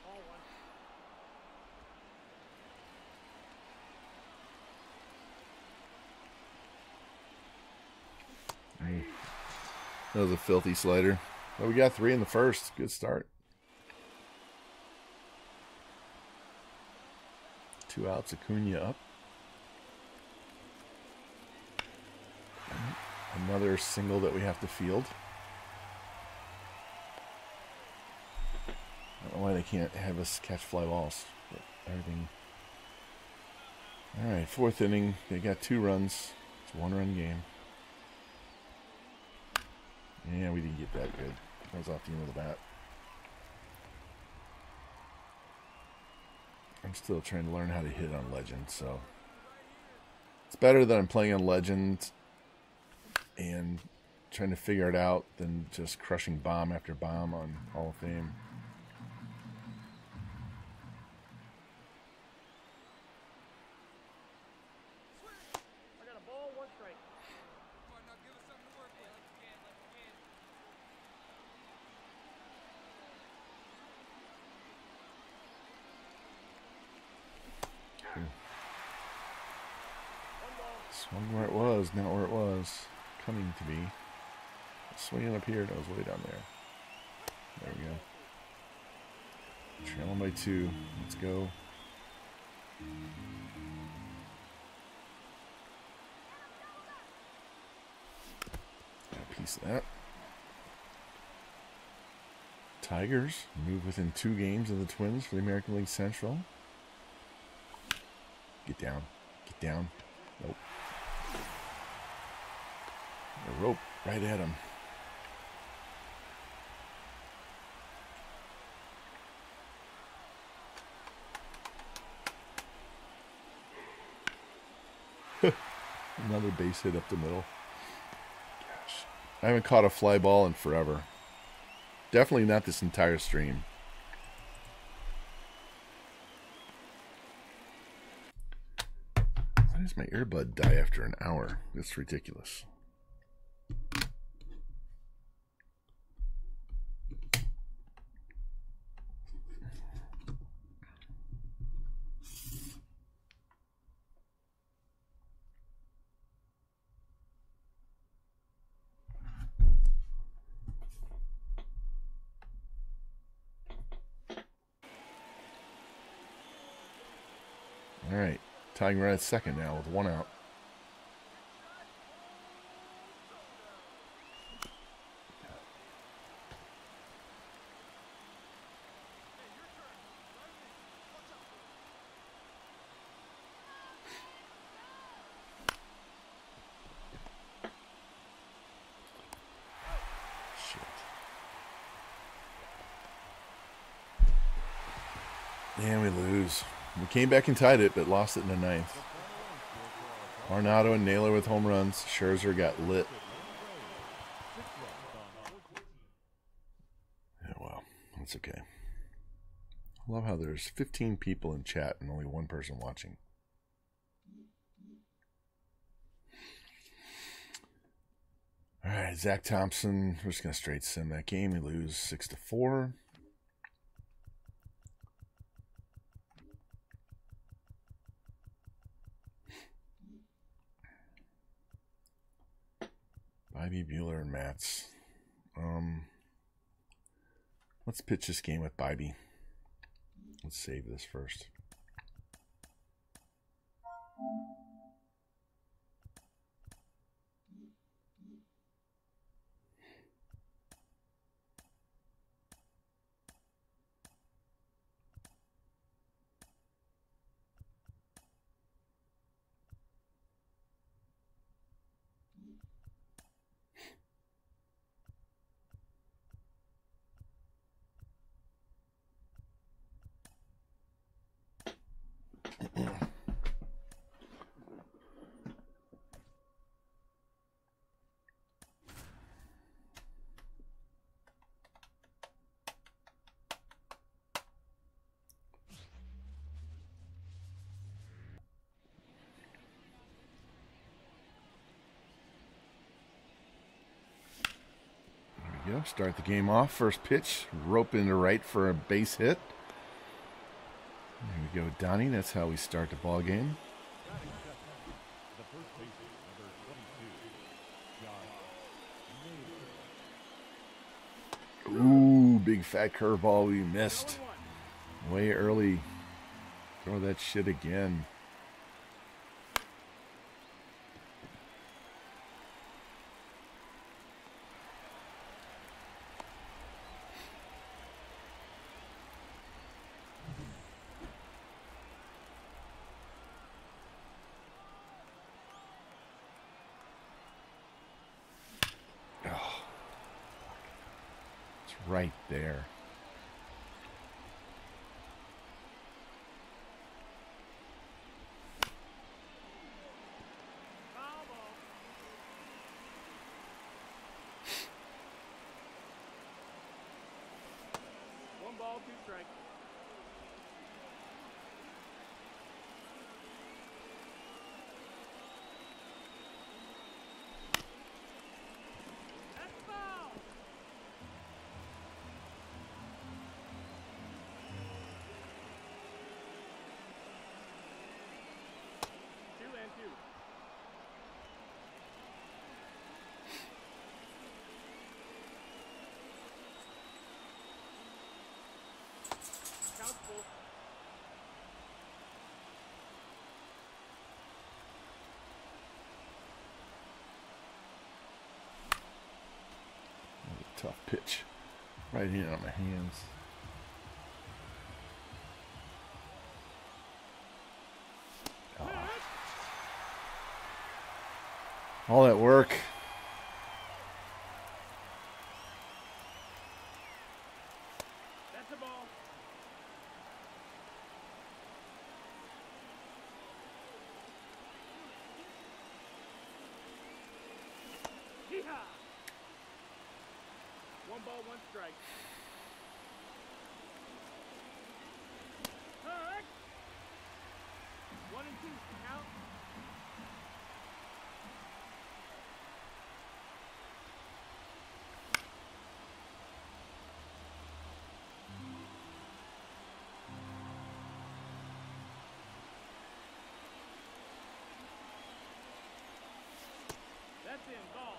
Ball one. That was a filthy slider. But we got three in the first. Good start. Two outs, Acuna up. Another single that we have to field. I don't know why they can't have us catch fly balls. But everything. All right, fourth inning. They got two runs. It's a one-run game. Yeah, we didn't get that good. That was off the end of the bat. I'm still trying to learn how to hit on Legend, so it's better that I'm playing on Legend and trying to figure it out than just crushing bomb after bomb on Hall of Fame. I got a ball, one strike. One ball. Swung where it was, not where it was coming to be. Swinging up here, and it was way down there. There we go. Trailing by two. Let's go. Got a piece of that. Tigers move within two games of the Twins for the American League Central. Get down. Get down. Nope. A rope right at him. Another base hit up the middle. Gosh. I haven't caught a fly ball in forever. Definitely not this entire stream. Why does my earbud die after an hour? That's ridiculous. All right. Second now with one out. Shit. And we lose. We came back and tied it, but lost it in the ninth. Arenado and Naylor with home runs. Scherzer got lit. Yeah, well, that's okay. I love how there's 15 people in chat and only one person watching. All right, Zach Thompson. We're just gonna straight sim that game. We lose six to four. Bobby Buehler and Matz. Um, let's pitch this game with Bobby. Let's save this first. There go. Start the game off. First pitch, rope into right for a base hit. There we go, Donnie. That's how we start the ball game. The first baseman, number 22, Josh Ooh, big fat curveball we missed. Way early. Throw that shit again. Oh. It's right there. Foul ball. One ball, two strikes. That's foul. Two and two. Count full. That was a tough pitch. Right here on my hands. Ah. All that work. That's a ball. Yeehaw! One ball, one strike. Hurt! One and two, count. That's in, ball.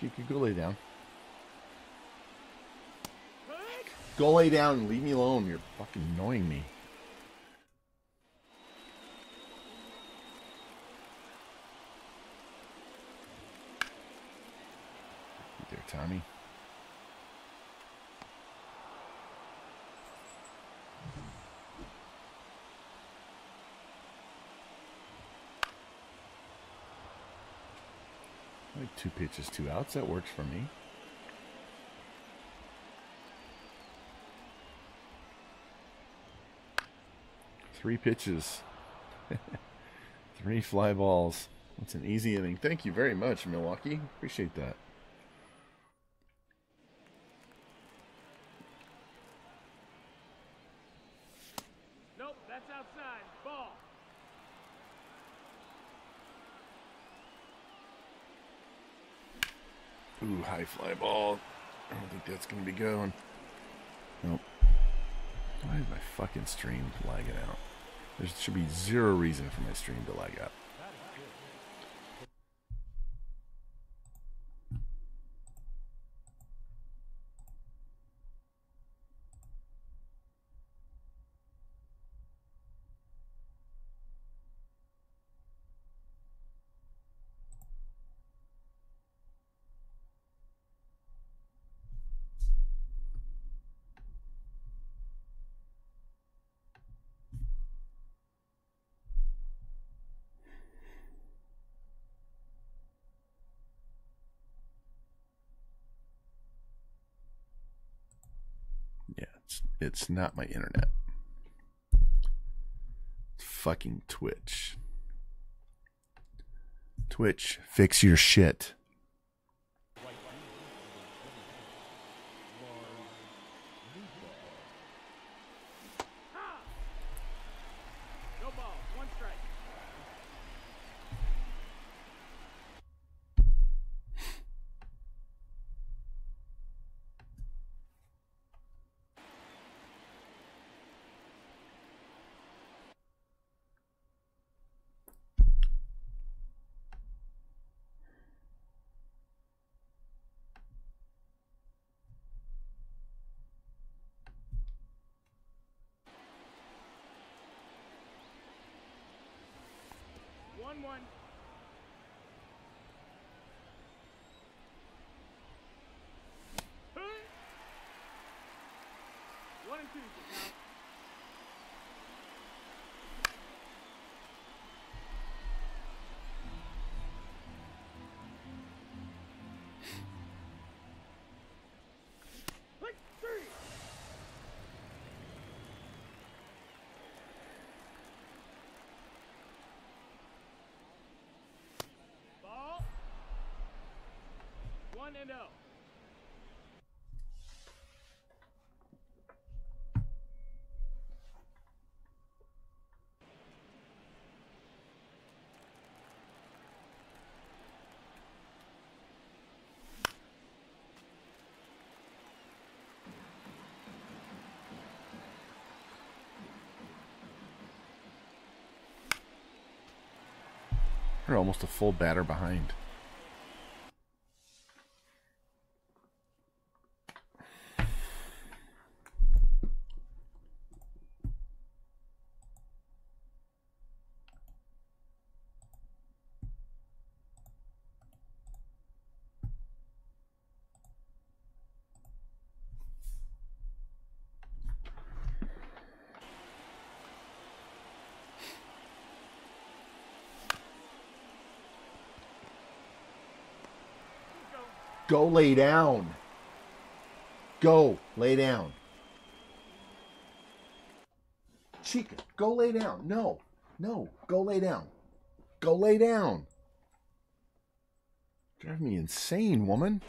She could go lay down. Go lay down and leave me alone. You're fucking annoying me. You there, Tommy. Pitches, two outs. That works for me. Three pitches. Three fly balls. That's an easy inning. Thank you very much, Milwaukee. Appreciate that. Nope, that's outside. Ball. Ooh, high fly ball. I don't think that's going to be going. Nope. Why is my fucking stream lagging out? There should be zero reason for my stream to lag out. Yeah, it's not my internet. It's fucking Twitch. Twitch, fix your shit. 1 and 0. They're almost a full batter behind. Go lay down. Go lay down. Chica, go lay down. No, no, go lay down. Go lay down. Drive me insane, woman.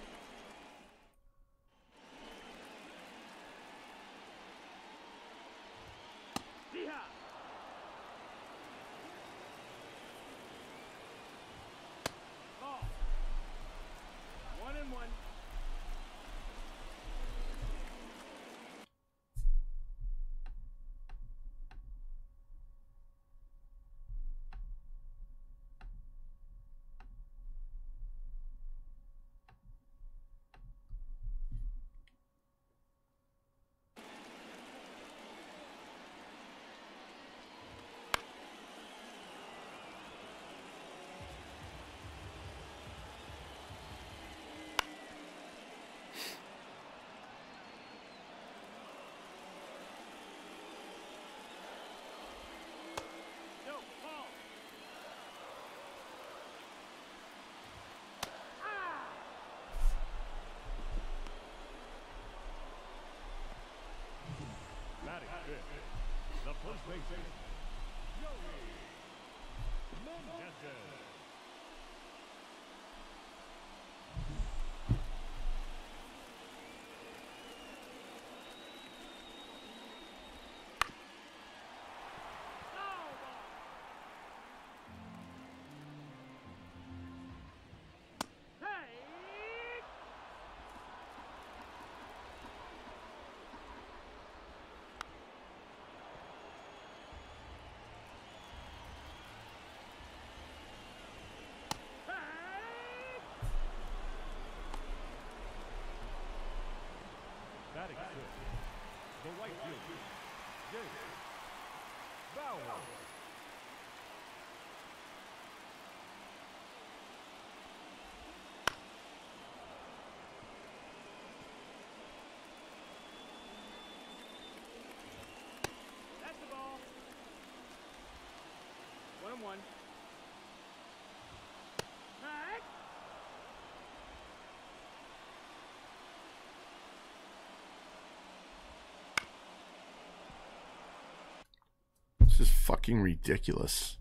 This is fucking ridiculous.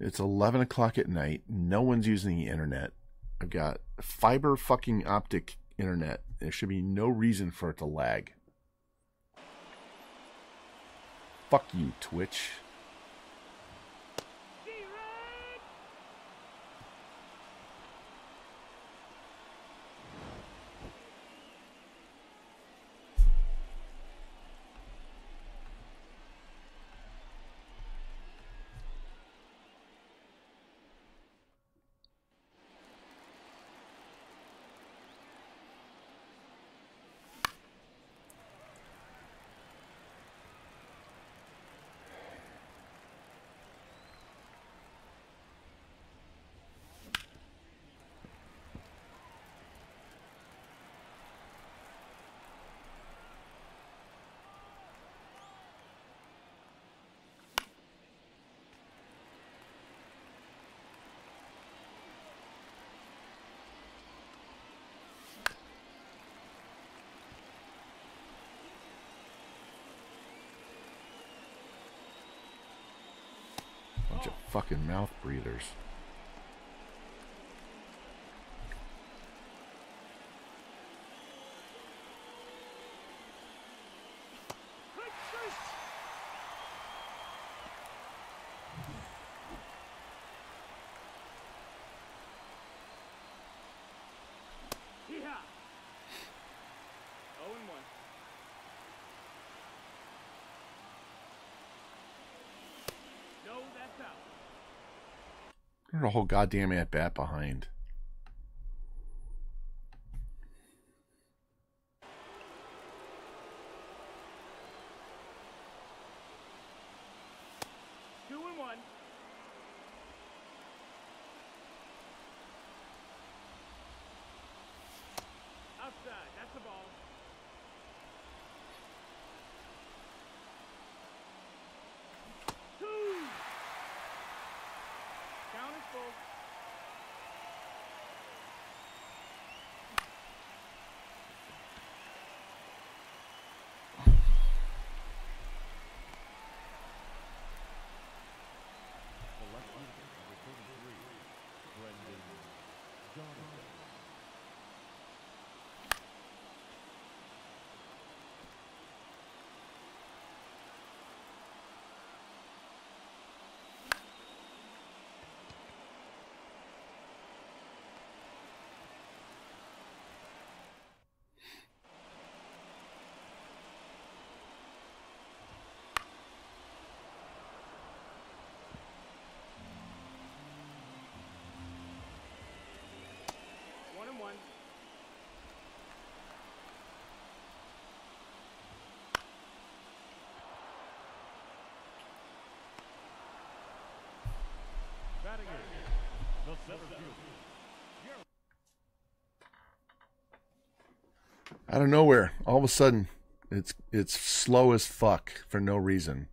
It's 11 o'clock at night. No one's using the internet. I've got fiber fucking optic internet. There should be no reason for it to lag. Fuck you, Twitch. Fucking mouth breathers. Quick shoot! Yeah. Oh and one. No, that's out. A whole goddamn at bat behind. Two and one. Outside. That's the ball. Two. Count is full. The left fielder, number 33, Brendan Jonathan. One and one. Batting the center Out of nowhere, all of a sudden, it's it's slow as fuck for no reason.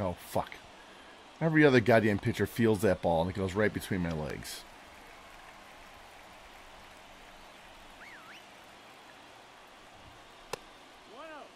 Oh, fuck. Every other goddamn pitcher feels that ball and it goes right between my legs. One out.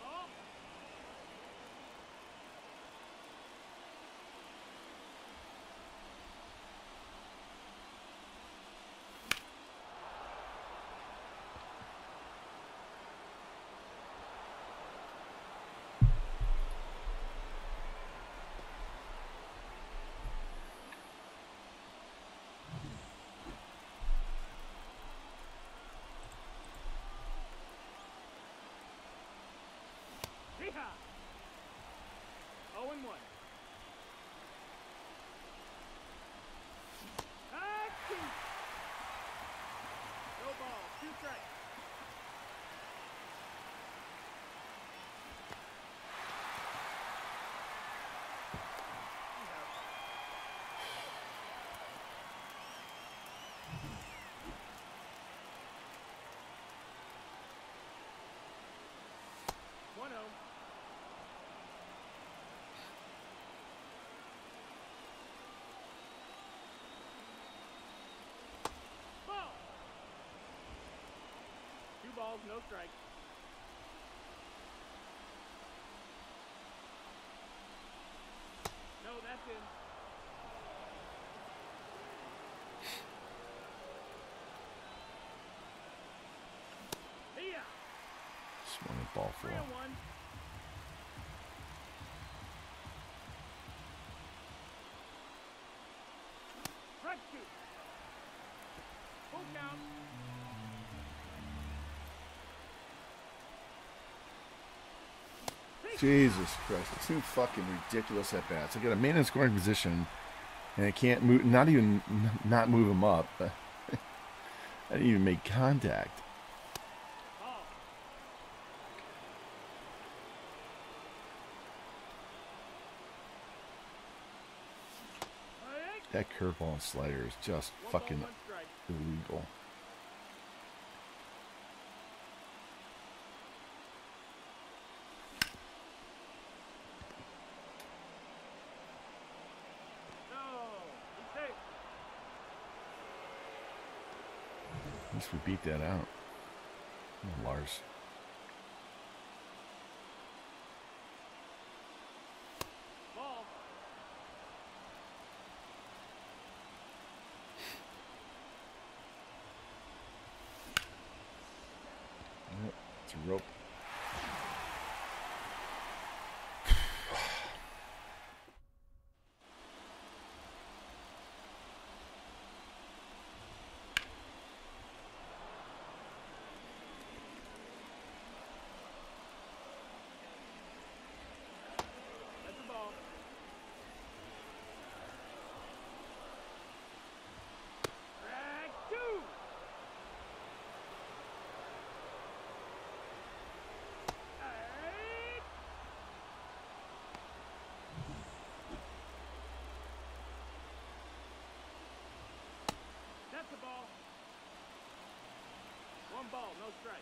Ball. Yeehaw! Oh and one. Achoo! No ball, two strikes. One oh. Ball. Two no strikes. No, that's in. Swung at ball four. one. Strike two. Jesus Christ. Two fucking ridiculous at bats. I got a man in scoring position and I can't move, not even not move him up. I didn't even make contact. That curveball and slider is just fucking illegal. No, he's safe. At least we beat that out. Oh, Lars. It's a rope. strike.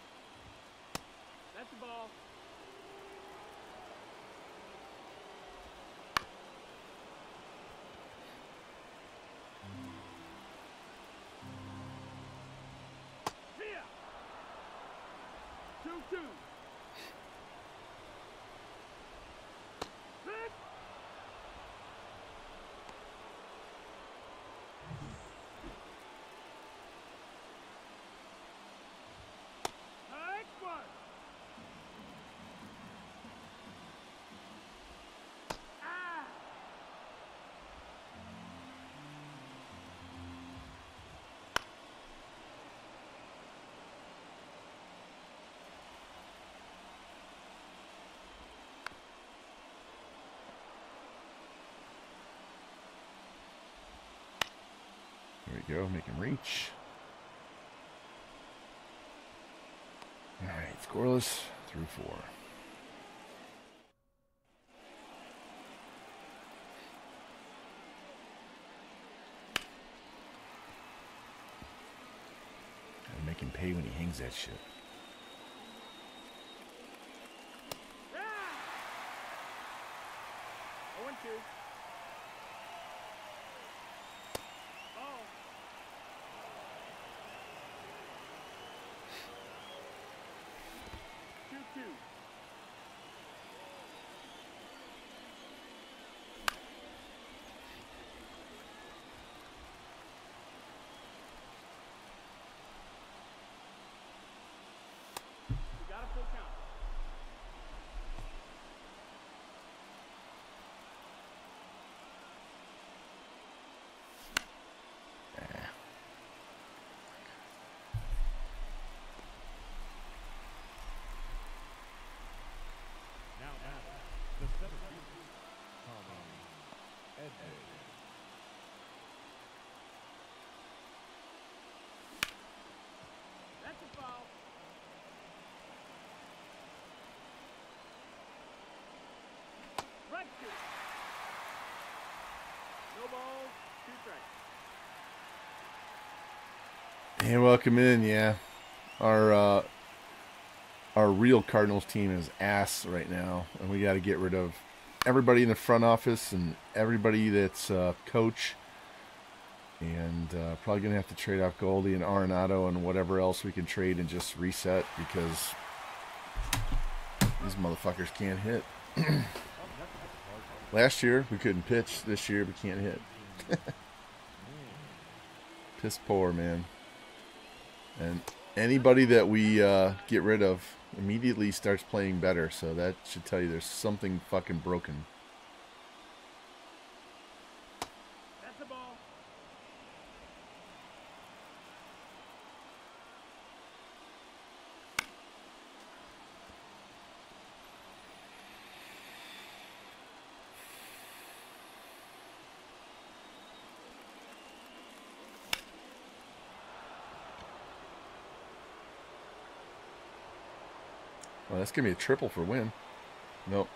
That's the ball. See 2-2. Go. Make him reach. All right. Scoreless through four. Gotta make him pay when he hangs that shit. Oh, and two. Oh. Two, two. You got a full count. Now at the center field, Tommy Edman. That's a foul. Right two. No balls, two strikes. Hey, welcome in. Yeah, our uh, our real Cardinals team is ass right now, and we got to get rid of everybody in the front office and everybody that's uh, coach, and uh, probably gonna have to trade off Goldie and Arenado and whatever else we can trade and just reset because these motherfuckers can't hit. Last year we couldn't pitch. This year we can't hit. Piss poor, man. And anybody that we uh, get rid of immediately starts playing better. So that should tell you there's something fucking broken. That's gonna be a triple for Winn. Nope.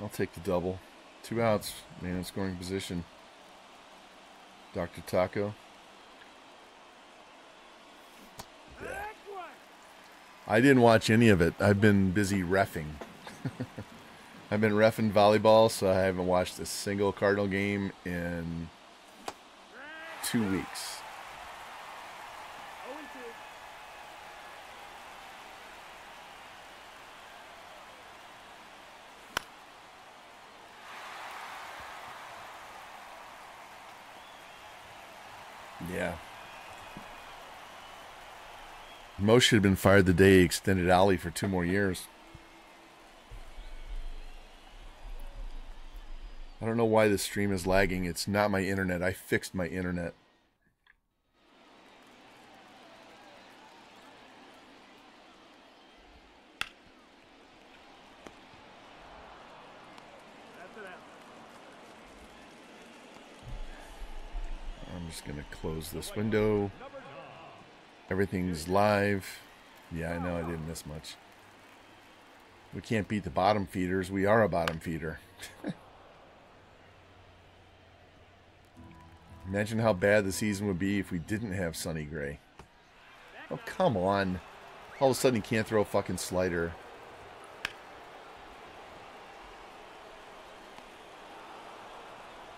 I'll take the double. Two outs, man in scoring position. Dr. Taco. One. I didn't watch any of it. I've been busy refing. I've been refing volleyball, so I haven't watched a single Cardinal game in two weeks. Most should have been fired the day he extended Oli for two more years. I don't know why this stream is lagging. It's not my internet. I fixed my internet. I'm just going to close this window. Everything's live. Yeah, I know I didn't miss much. We can't beat the bottom feeders. We are a bottom feeder. Imagine how bad the season would be if we didn't have Sonny Gray. Oh, come on. All of a sudden, he can't throw a fucking slider.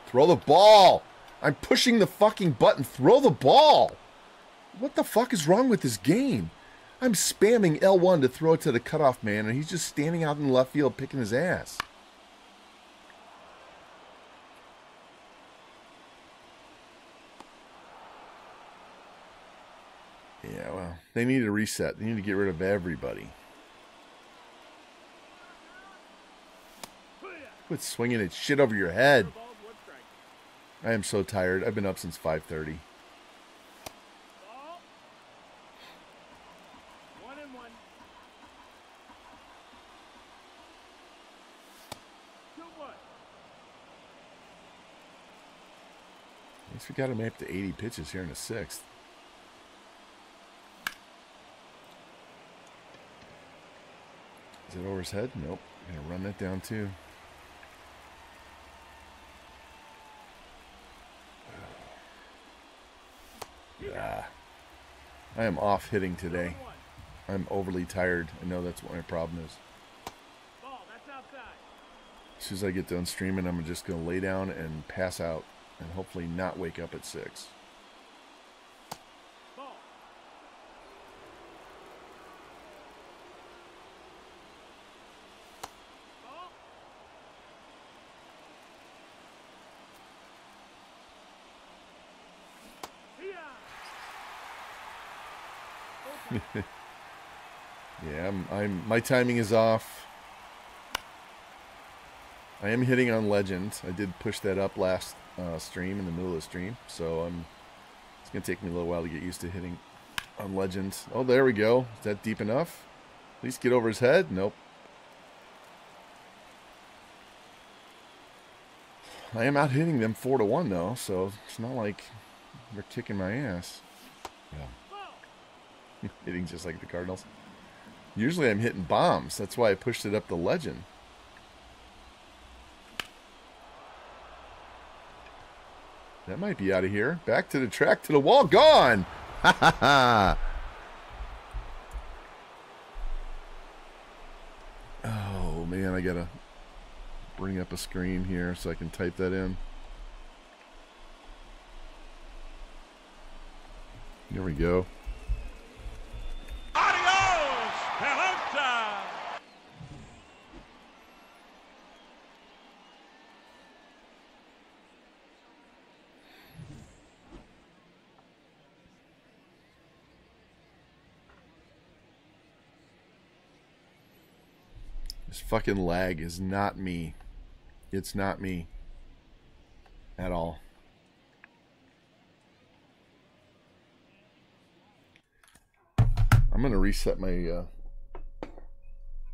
Throw the ball! I'm pushing the fucking button. Throw the ball! What the fuck is wrong with this game? I'm spamming L1 to throw it to the cutoff man, and he's just standing out in left field picking his ass. Yeah, well, they need to reset. They need to get rid of everybody. Quit swinging it shit over your head. I am so tired. I've been up since 5:30. we got him up to 80 pitches here in the sixth. Is it over his head? Nope. Gonna run that down too. Yeah. I am off hitting today. I'm overly tired. I know that's what my problem is. As soon as I get done streaming, I'm just going to lay down and pass out and hopefully not wake up at 6. Ball. Ball. Here. Yeah, I'm, I'm my timing is off. I am hitting on legend. I did push that up last uh, stream in the middle of the stream, so I'm. It's gonna take me a little while to get used to hitting on legend. Oh, there we go. Is that deep enough? At least get over his head. Nope. I am out hitting them four to one though, so it's not like they're kicking my ass. Ball. hitting just like the Cardinals. Usually I'm hitting bombs. That's why I pushed it up the legend. That might be out of here. Back to the track, to the wall. Gone! Ha ha ha! Oh, man, I gotta bring up a screen here so I can type that in. There we go. Adios, Pelota! This fucking lag is not me. It's not me. At all. I'm gonna reset my uh,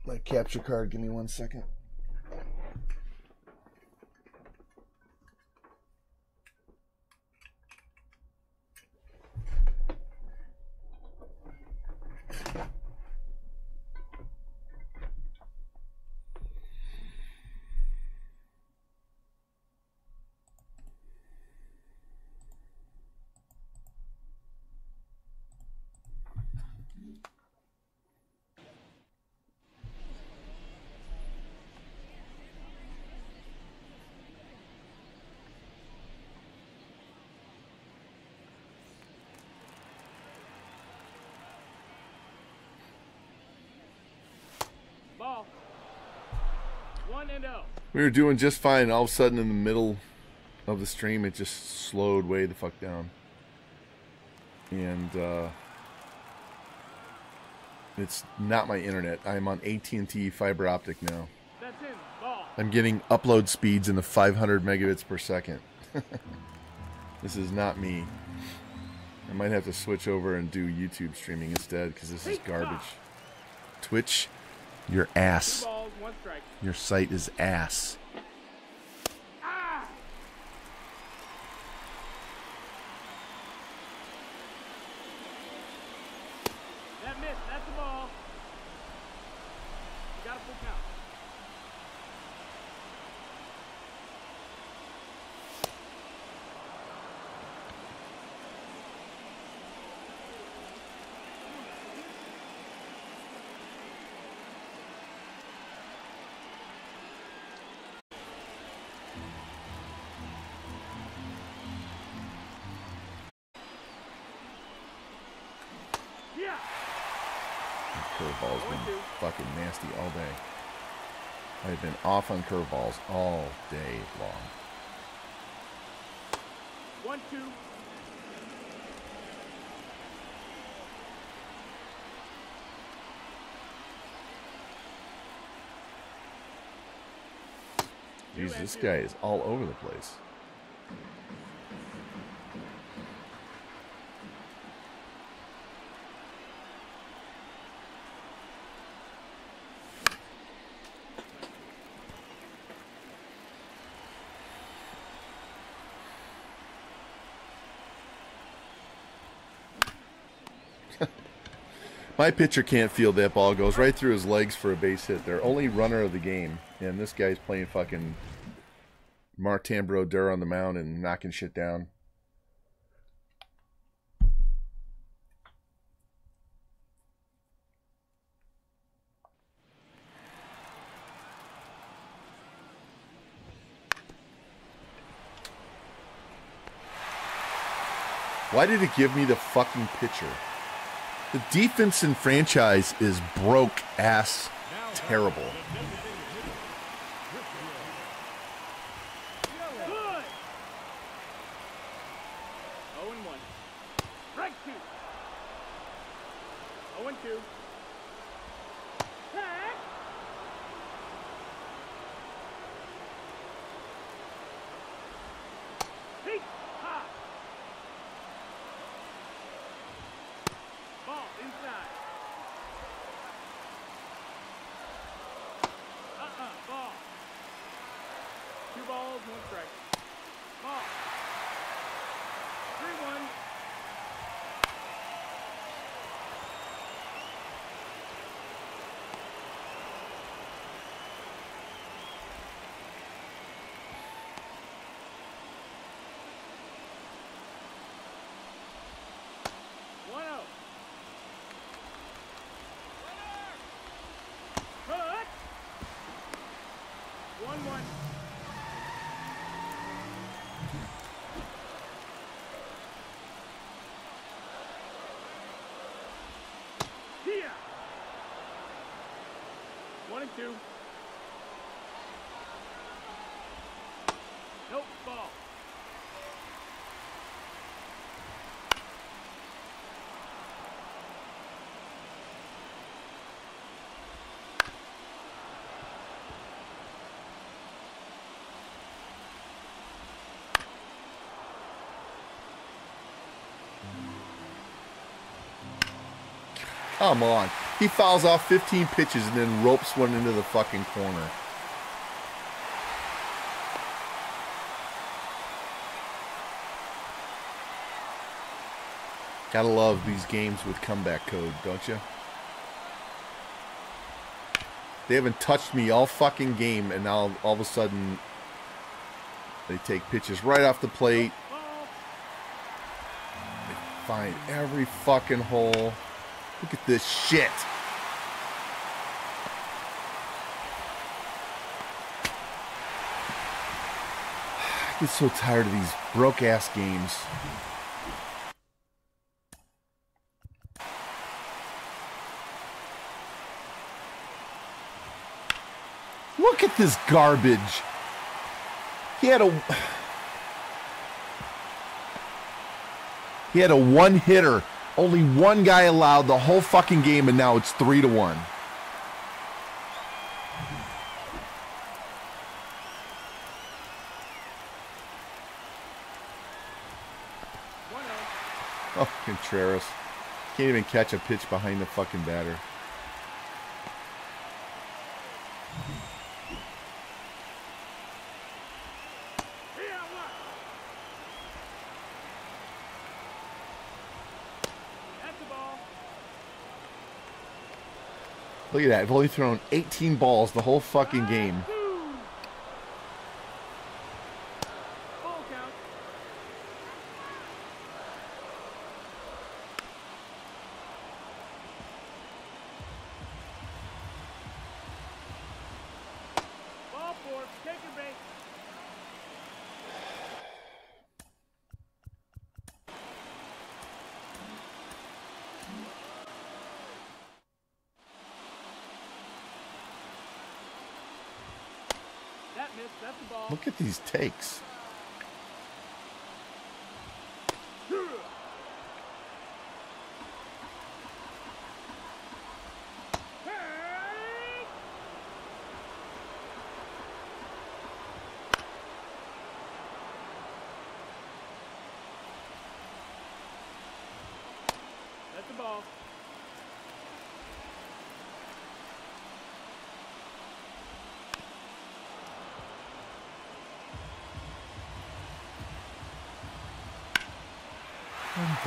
my capture card. Give me one second. Ball. One and oh. We were doing just fine. All of a sudden, in the middle of the stream, it just slowed way the fuck down. And uh, it's not my internet. I'm on AT&T fiber optic now. That's in. Ball. I'm getting upload speeds in the 500 megabits per second. this is not me. I might have to switch over and do YouTube streaming instead because this is garbage. Twitch, your ass. Your site is ass. Curveball's been fucking nasty all day. I've been off on curveballs all day long. One, two. Jeez, this guy is all over the place. My pitcher can't field that ball. Goes right through his legs for a base hit. They're only runner of the game, and this guy's playing fucking Martin Brodeur on the mound and knocking shit down. Why did it give me the fucking pitcher? The defense in franchise is broke ass terrible. Good. 0 and 1. Strike two. 0 and 2. Pack. Peak. Hot. Ball inside. Uh-uh. Ball. Two balls, one strike. Ball. Three one. One out. Cut. One one. Here. One and two. Nope, ball. Come on. He fouls off 15 pitches and then ropes one into the fucking corner. Gotta love these games with comeback code, don't you? They haven't touched me all fucking game, and now all of a sudden they take pitches right off the plate. Ball. Find every fucking hole. Look at this shit. I get so tired of these broke ass games. Look at this garbage. He had a He had a one hitter. Only one guy allowed the whole fucking game, and now it's three to one. Oh, Contreras. Can't even catch a pitch behind the fucking batter. Here, what? That's the ball. Look at that. I've only thrown 18 balls the whole fucking game. Two. Full count. Ball four. Take your bait. That missed. That's the ball. Look at these takes.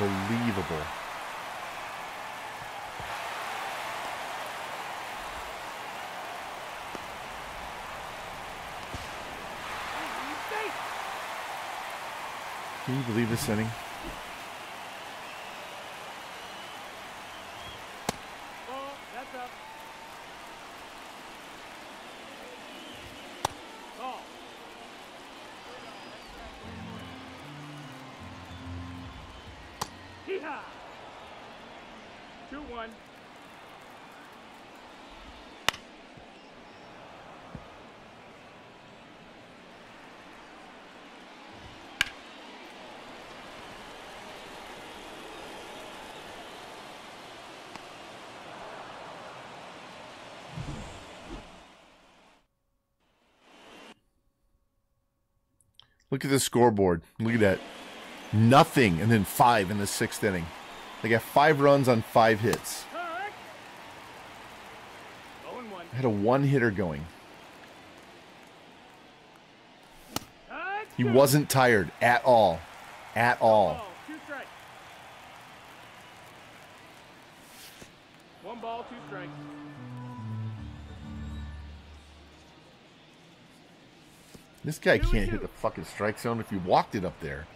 Unbelievable. Can you believe this inning? Look at the scoreboard. Look at that. Nothing, and then five in the sixth inning. They got five runs on five hits. Correct. And one. I had a one hitter going. He wasn't tired at all. At all. This guy can't hit the fucking strike zone if you walked it up there.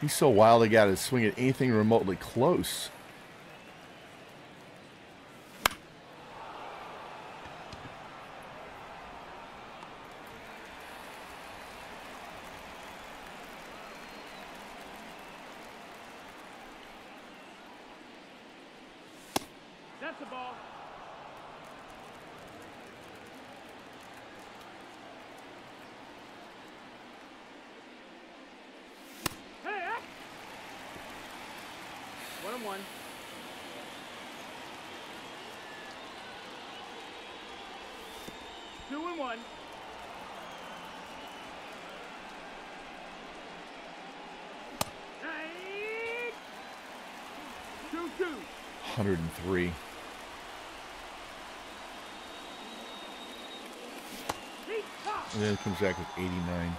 He's so wild, I got to swing at anything remotely close. That's the ball. Hey, Ack. One. Two and one. Hey. Two two. 103. And then it comes back with 89.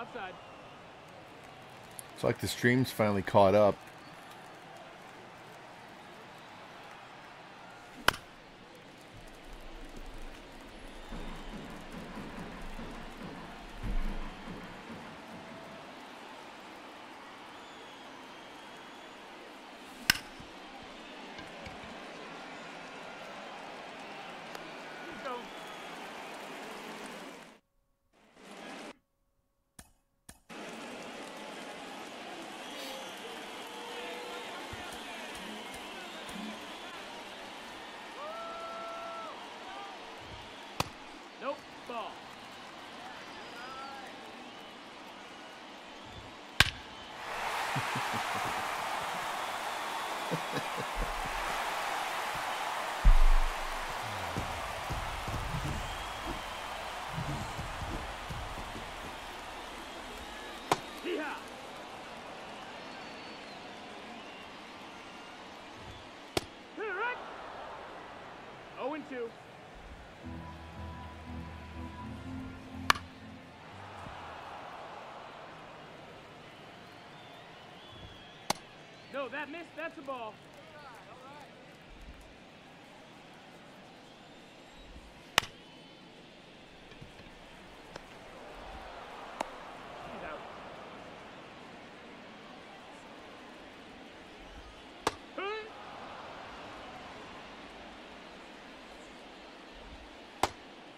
Outside. It's like the stream's finally caught up. Let's go. Yeehaw! Hit it right. 0 and 2. No, that missed. That's a ball. He's out. Huh?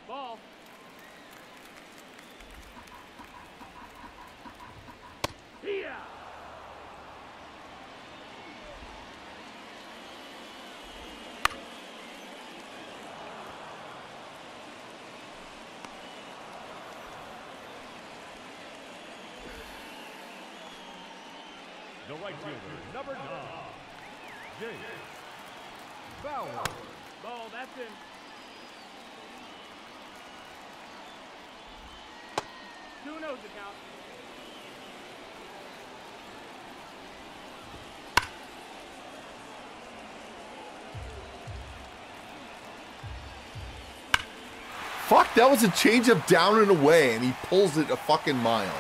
Ball. Yeah. The right fielder, number nine, James Bauer. Ball. Oh, that's in. Two nose account. Fuck, that was a changeup down and away, and he pulls it a fucking mile.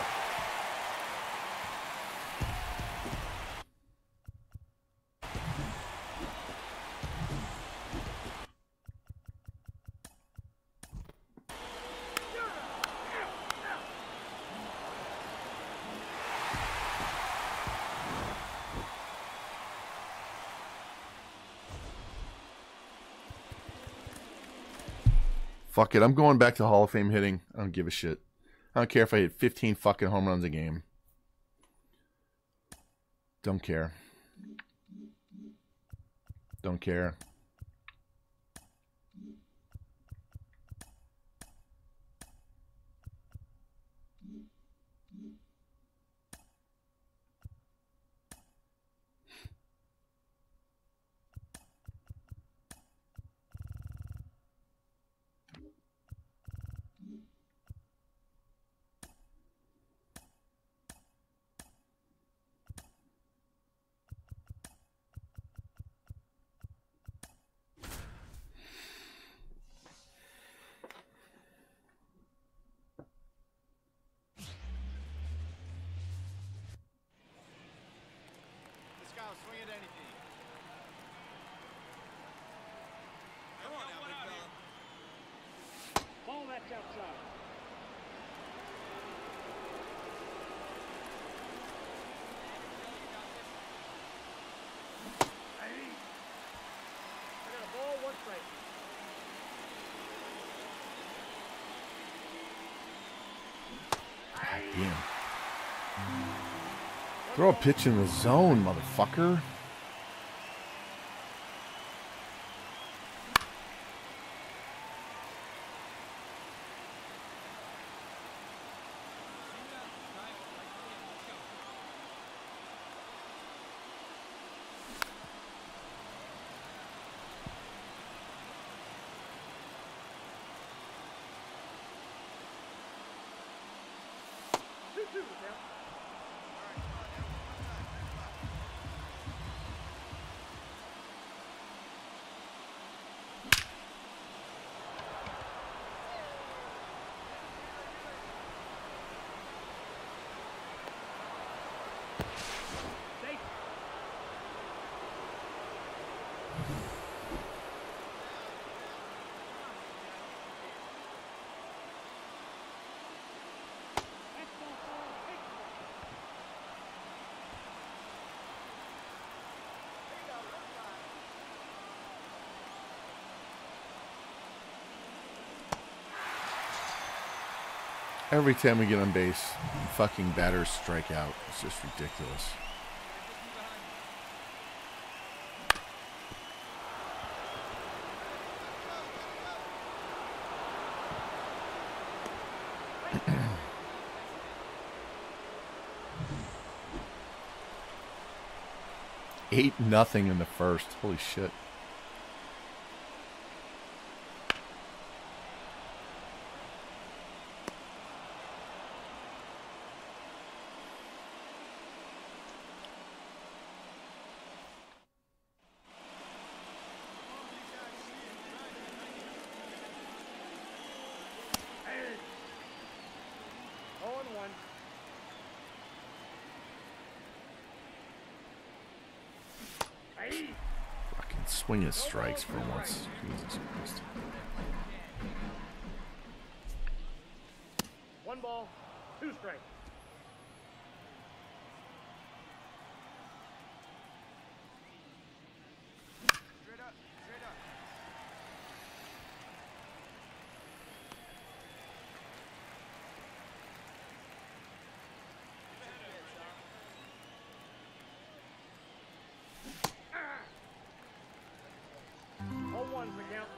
Fuck it, I'm going back to Hall of Fame hitting. I don't give a shit. I don't care if I hit 15 fucking home runs a game. Don't care. Don't care. This guy will swing at anything. Come on now, big fella. Ball. That's outside. I got a ball. One strike. Damn. Throw a pitch in the zone, motherfucker. Every time we get on base, fucking batters strike out. It's just ridiculous. 8 nothing in the first. Holy shit. Oh and one. Hey. Fucking swing his strikes for once. Jesus Christ. One ball, two strikes. Straight up, straight up. Oh one's the count.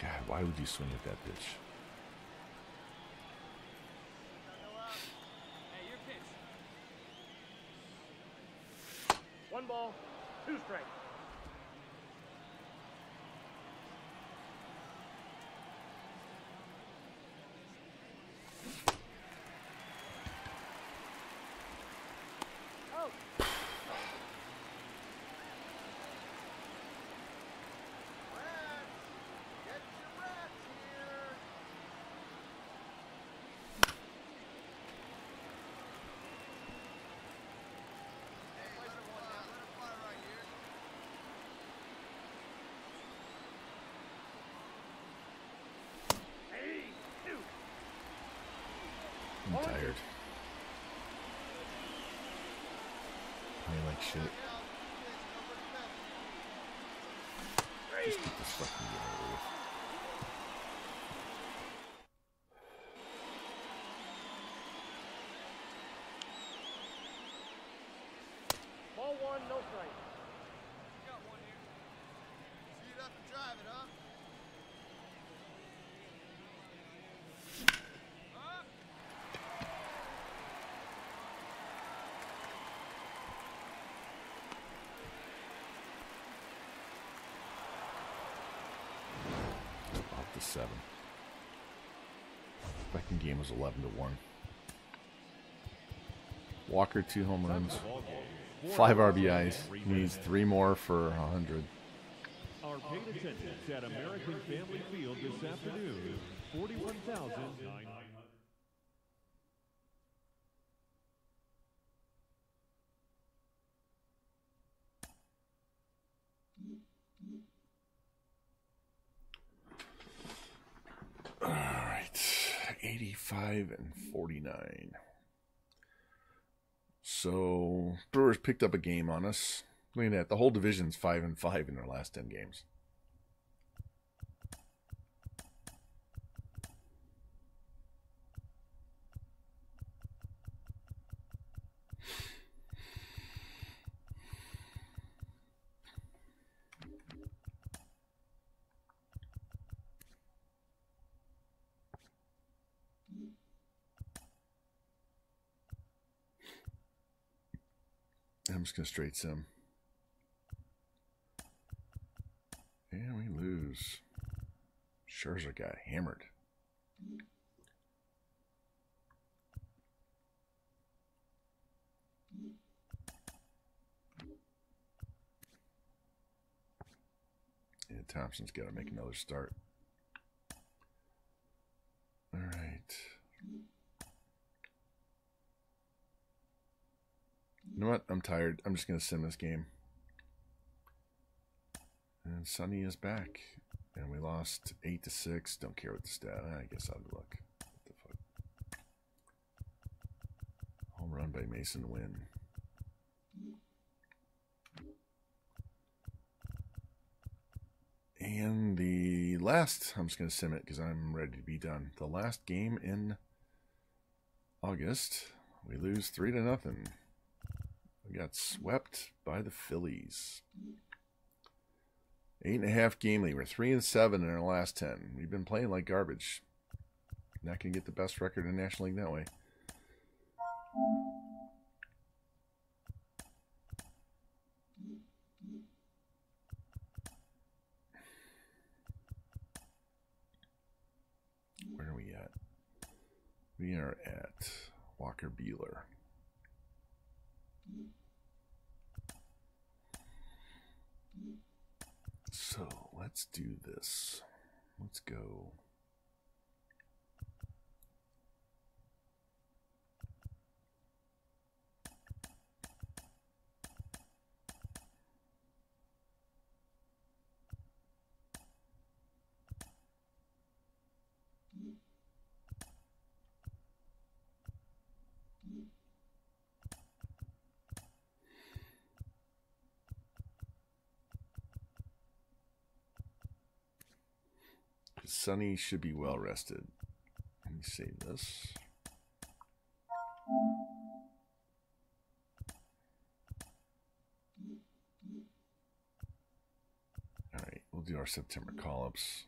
God, why would you swing at that bitch? One ball, two strikes. Oh. Rats! Get your rats here! Hey, let it fly, let it fly right here. Hey, two. I'm tired. I like shit. Just this fucking game over with. Ball one, no strike. Got one here. See you have to drive it, huh? Up! Up to seven. Second game was 11 to 1. Walker, two home runs, five RBIs. He needs three more for a 100. Our paid attendance at American Family Field this afternoon is 41,900. All right, 85 and 49. So Brewers picked up a game on us. Look at that. The whole division's five and five in their last ten games. I'm just gonna straight sim. And we lose. Scherzer got hammered. Yeah, Thompson's got to make another start. All right. You know what? I'm tired. I'm just going to sim this game. And Sonny is back. And we lost 8 to 6. Don't care what the stat. I guess I'll look. What the fuck? Home run by Masyn Winn. And the last, I'm just going to sim it because I'm ready to be done. The last game in August, we lose 3 to nothing We got swept by the Phillies. Eight and a half game lead. We're three and seven in our last ten. We've been playing like garbage. Not gonna get the best record in the National League that way. Where are we at? We are at Walker Buehler. So let's do this. Let's go. Sonny should be well rested. Let me save this. All right, we'll do our September call ups.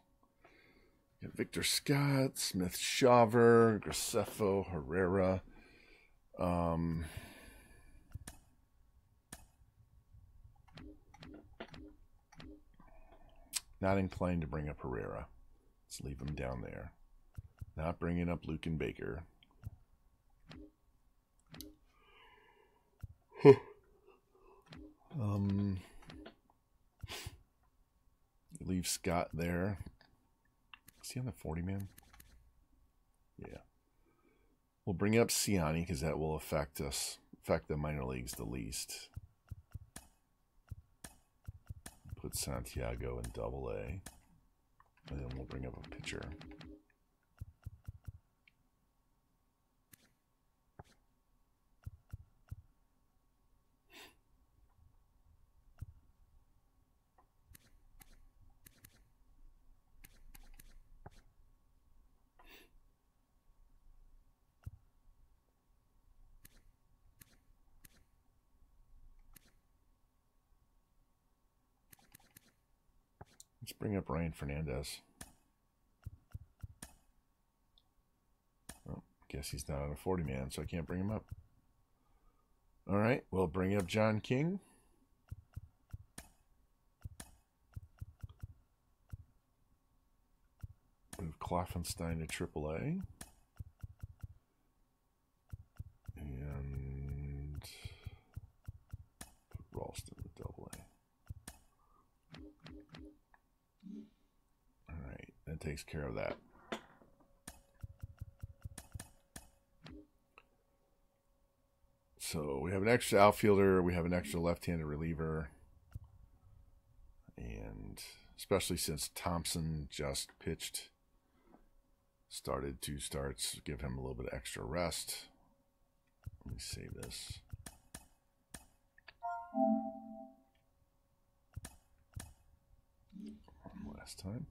Got Victor Scott, Smith-Shawver, Graceffo, Herrera. Um, not inclined to bring up Herrera. Let's leave him down there. Not bringing up Luken Baker. um, leave Scott there. Is he on the 40 man? Yeah. We'll bring up Siani because that will affect us, affect the minor leagues the least. Put Santiago in double A. And then we'll bring up a pitcher. Bring up Ryan Fernandez. Guess he's not on a 40 man, so I can't bring him up. All right, we'll bring up John King. Move Kloffenstein to AAA. And Ralston to double A. All that takes care of that. So we have an extra outfielder, we have an extra left-handed reliever, and especially since Thompson just pitched, started two starts, give him a little bit of extra rest. Let me save this. One last time.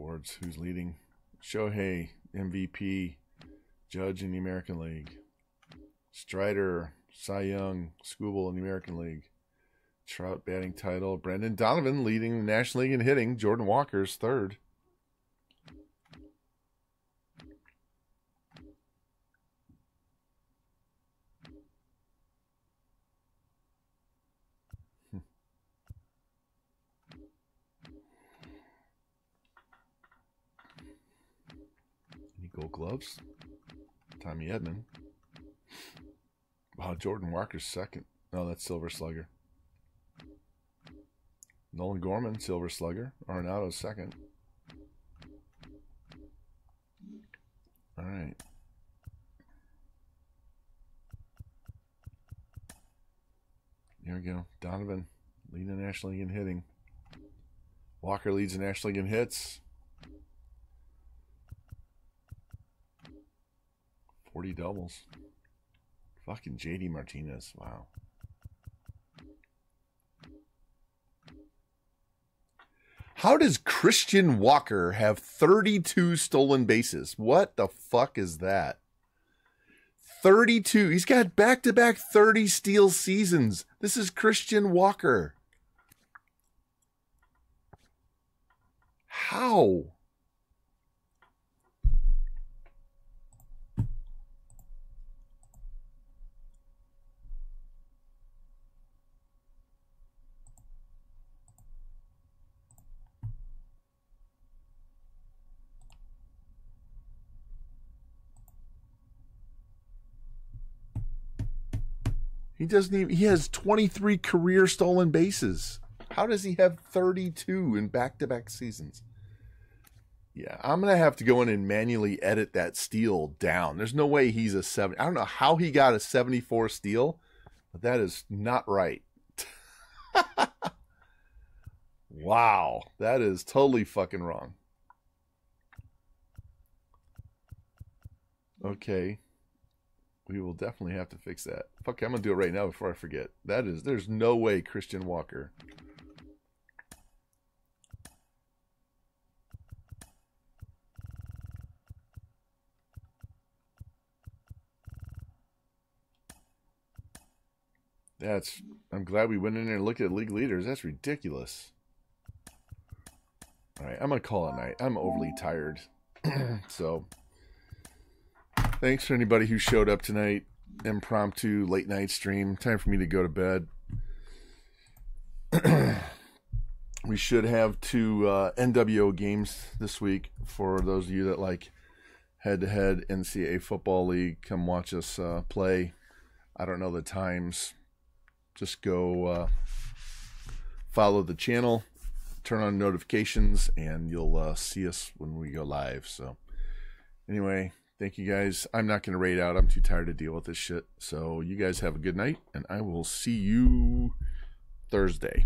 Awards, who's leading? Shohei, MVP, Judge in the American League. Strider, Cy Young, Skubal in the American League. Trout batting title. Brendan Donovan leading the National League in hitting. Jordan Walker's third. Tommy Edman. Wow, Jordan Walker's second. No, that's Silver Slugger. Nolan Gorman, Silver Slugger. Arenado's second. All right. Here we go. Donovan leading the National League in hitting. Walker leads the National League in hits. 40 doubles. Fucking JD Martinez. Wow. How does Christian Walker have 32 stolen bases? What the fuck is that? 32. He's got back to back 30 steal seasons. This is Christian Walker. How? He doesn't even he has 23 career stolen bases. How does he have 32 in back-to-back seasons? Yeah, I'm going to have to go in and manually edit that steal down. There's no way he's a 7. I don't know how he got a 74 steal, but that is not right. wow, that is totally fucking wrong. Okay. We will definitely have to fix that. Fuck, I'm gonna do it right now before I forget. That is, there's no way Christian Walker. That's. I'm glad we went in there and looked at league leaders. That's ridiculous. All right, I'm gonna call it night. I'm overly tired, so Thanks for anybody who showed up tonight. Impromptu late night stream. Time for me to go to bed. we should have two uh, NWO games this week for those of you that like head to head NCAA football league. Come watch us uh, play. I don't know the times. Just go uh, follow the channel, turn on notifications, and you'll uh, see us when we go live. So, anyway, Thank you guys. I'm not going to raid out. I'm too tired to deal with this shit. So you guys have a good night, and I will see you Thursday.